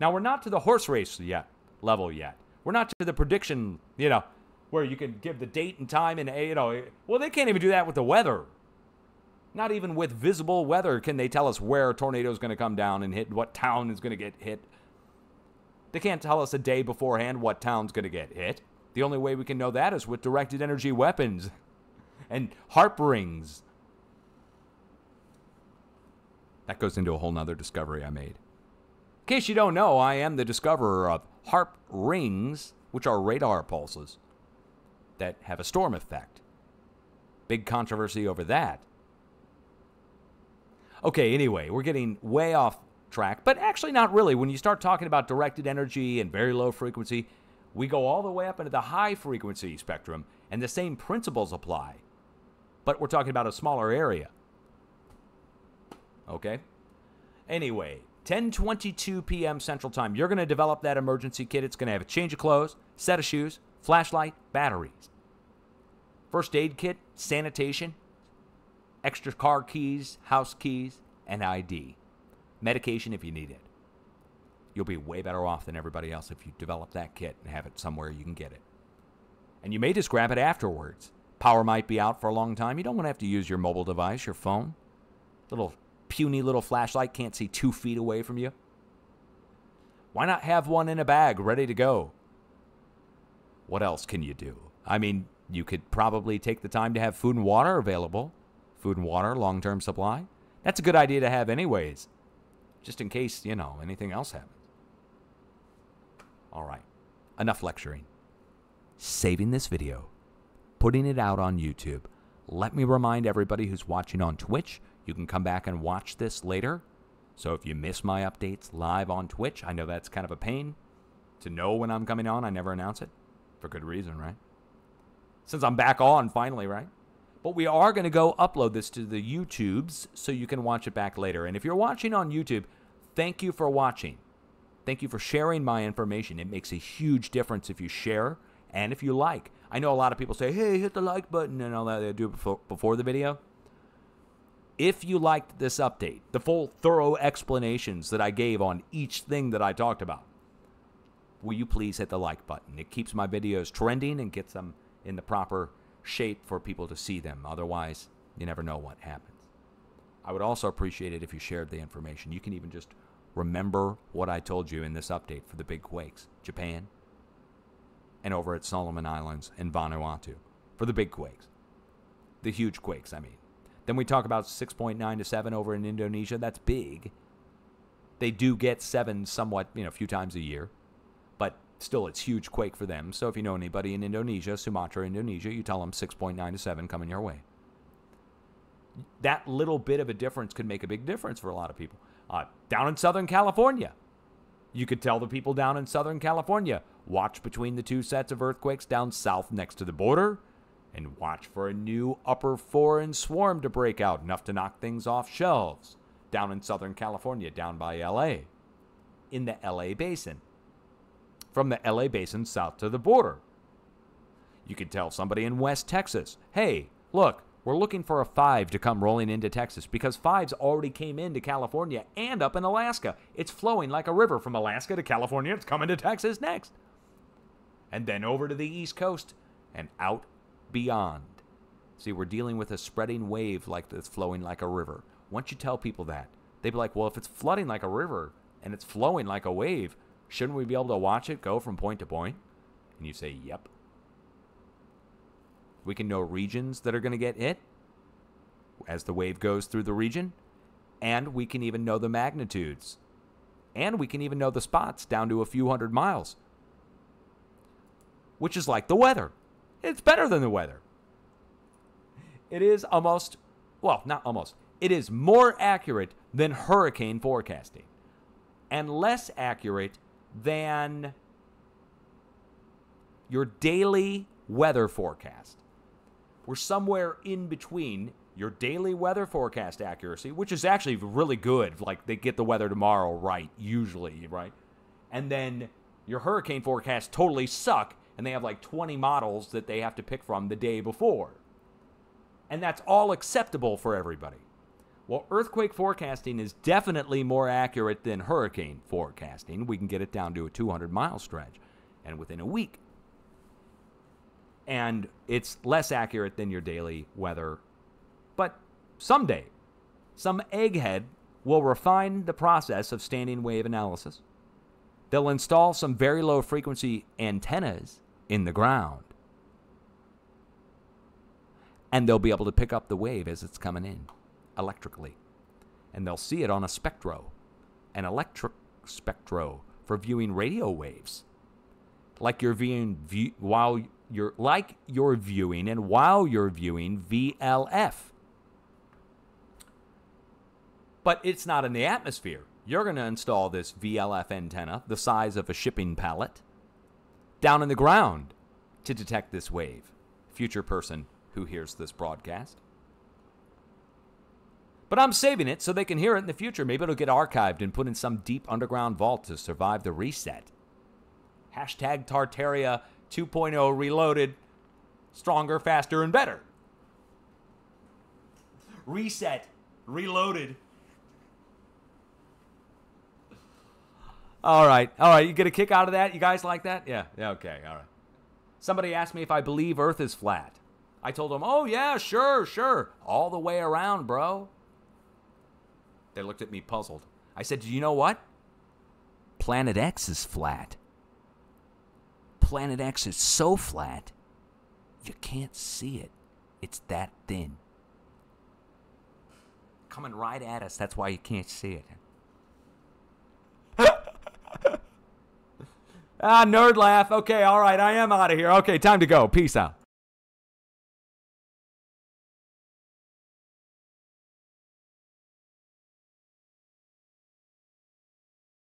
Now we're not to the horse race yet level yet. We're not to the prediction, you know, where you can give the date and time and you know well they can't even do that with the weather not even with visible weather can they tell us where a tornado is going to come down and hit what town is going to get hit they can't tell us a day beforehand what town's going to get hit the only way we can know that is with directed energy weapons and HAARP rings that goes into a whole nother discovery i made in case you don't know i am the discoverer of HAARP rings which are radar pulses that have a storm effect. Big controversy over that. Okay, anyway, we're getting way off track, but actually not really. When you start talking about directed energy and very low frequency, we go all the way up into the high frequency spectrum, and the same principles apply. But we're talking about a smaller area. Okay? Anyway, 10:22 p.m. Central Time. You're going to develop that emergency kit. It's going to have a change of clothes, set of shoes, flashlight, batteries. First aid kit, sanitation, extra car keys, house keys, and ID. Medication if you need it. You'll be way better off than everybody else if you develop that kit and have it somewhere you can get it. And you may just grab it afterwards. Power might be out for a long time. You don't want to have to use your mobile device, your phone. Little puny little flashlight can't see two feet away from you. Why not have one in a bag ready to go? What else can you do? I mean, you could probably take the time to have food and water available. Food and water, long term supply. That's a good idea to have, anyways, just in case, you know, anything else happens. All right, enough lecturing. Saving this video, putting it out on YouTube. Let me remind everybody who's watching on Twitch you can come back and watch this later. So if you miss my updates live on Twitch, I know that's kind of a pain to know when I'm coming on. I never announce it for good reason, right? Since I'm back on finally, right? But we are going to go upload this to the YouTubes so you can watch it back later. And if you're watching on YouTube, thank you for watching. Thank you for sharing my information. It makes a huge difference if you share and if you like. I know a lot of people say, hey, hit the like button and all that. They do it before, before the video. If you liked this update, the full thorough explanations that I gave on each thing that I talked about, will you please hit the like button? It keeps my videos trending and gets them in the proper shape for people to see them. Otherwise, you never know what happens. I would also appreciate it if you shared the information. You can even just remember what I told you in this update for the big quakes Japan and over at Solomon Islands and Vanuatu for the big quakes. The huge quakes, I mean. Then we talk about 6.9 to 7 over in Indonesia. That's big. They do get 7 somewhat, you know, a few times a year. But still, it's huge quake for them. So if you know anybody in Indonesia, Sumatra, Indonesia, you tell them 6.9 to 7 coming your way. That little bit of a difference could make a big difference for a lot of people. Uh, down in Southern California, you could tell the people down in Southern California watch between the two sets of earthquakes down south next to the border and watch for a new upper foreign swarm to break out, enough to knock things off shelves down in Southern California, down by LA, in the LA basin. From the LA basin south to the border. You could tell somebody in West Texas, hey, look, we're looking for a five to come rolling into Texas because fives already came into California and up in Alaska. It's flowing like a river from Alaska to California. It's coming to Texas next. And then over to the East Coast and out beyond. See, we're dealing with a spreading wave like that's flowing like a river. Once you tell people that, they'd be like, well, if it's flooding like a river and it's flowing like a wave, shouldn't we be able to watch it go from point to point? And you say, yep. We can know regions that are going to get hit as the wave goes through the region, and we can even know the magnitudes. And we can even know the spots down to a few hundred miles, which is like the weather. It's better than the weather. It is almost, well, not almost, it is more accurate than hurricane forecasting and less accurate than your daily weather forecast. We're somewhere in between your daily weather forecast accuracy, which is actually really good. Like they get the weather tomorrow right, usually, right? And then your hurricane forecast totally suck and they have like 20 models that they have to pick from the day before. And that's all acceptable for everybody. Well, earthquake forecasting is definitely more accurate than hurricane forecasting. We can get it down to a 200 mile stretch and within a week. And it's less accurate than your daily weather. But someday, some egghead will refine the process of standing wave analysis. They'll install some very low frequency antennas in the ground. And they'll be able to pick up the wave as it's coming in electrically. And they'll see it on a spectro, an electric spectro for viewing radio waves. Like you're viewing view, while you're like you're viewing and while you're viewing VLF. But it's not in the atmosphere. You're going to install this VLF antenna the size of a shipping pallet down in the ground to detect this wave. Future person who hears this broadcast. But I'm saving it so they can hear it in the future. Maybe it'll get archived and put in some deep underground vault to survive the reset. Hashtag Tartaria 2.0 reloaded. Stronger, faster, and better. Reset. Reloaded. All right. All right. You get a kick out of that? You guys like that? Yeah. Yeah. Okay. All right. Somebody asked me if I believe Earth is flat. I told them, oh, yeah, sure, sure. All the way around, bro. They looked at me puzzled. I said, Do you know what? Planet X is flat. Planet X is so flat, you can't see it. It's that thin. Coming right at us, that's why you can't see it. ah, nerd laugh. Okay, all right, I am out of here. Okay, time to go. Peace out.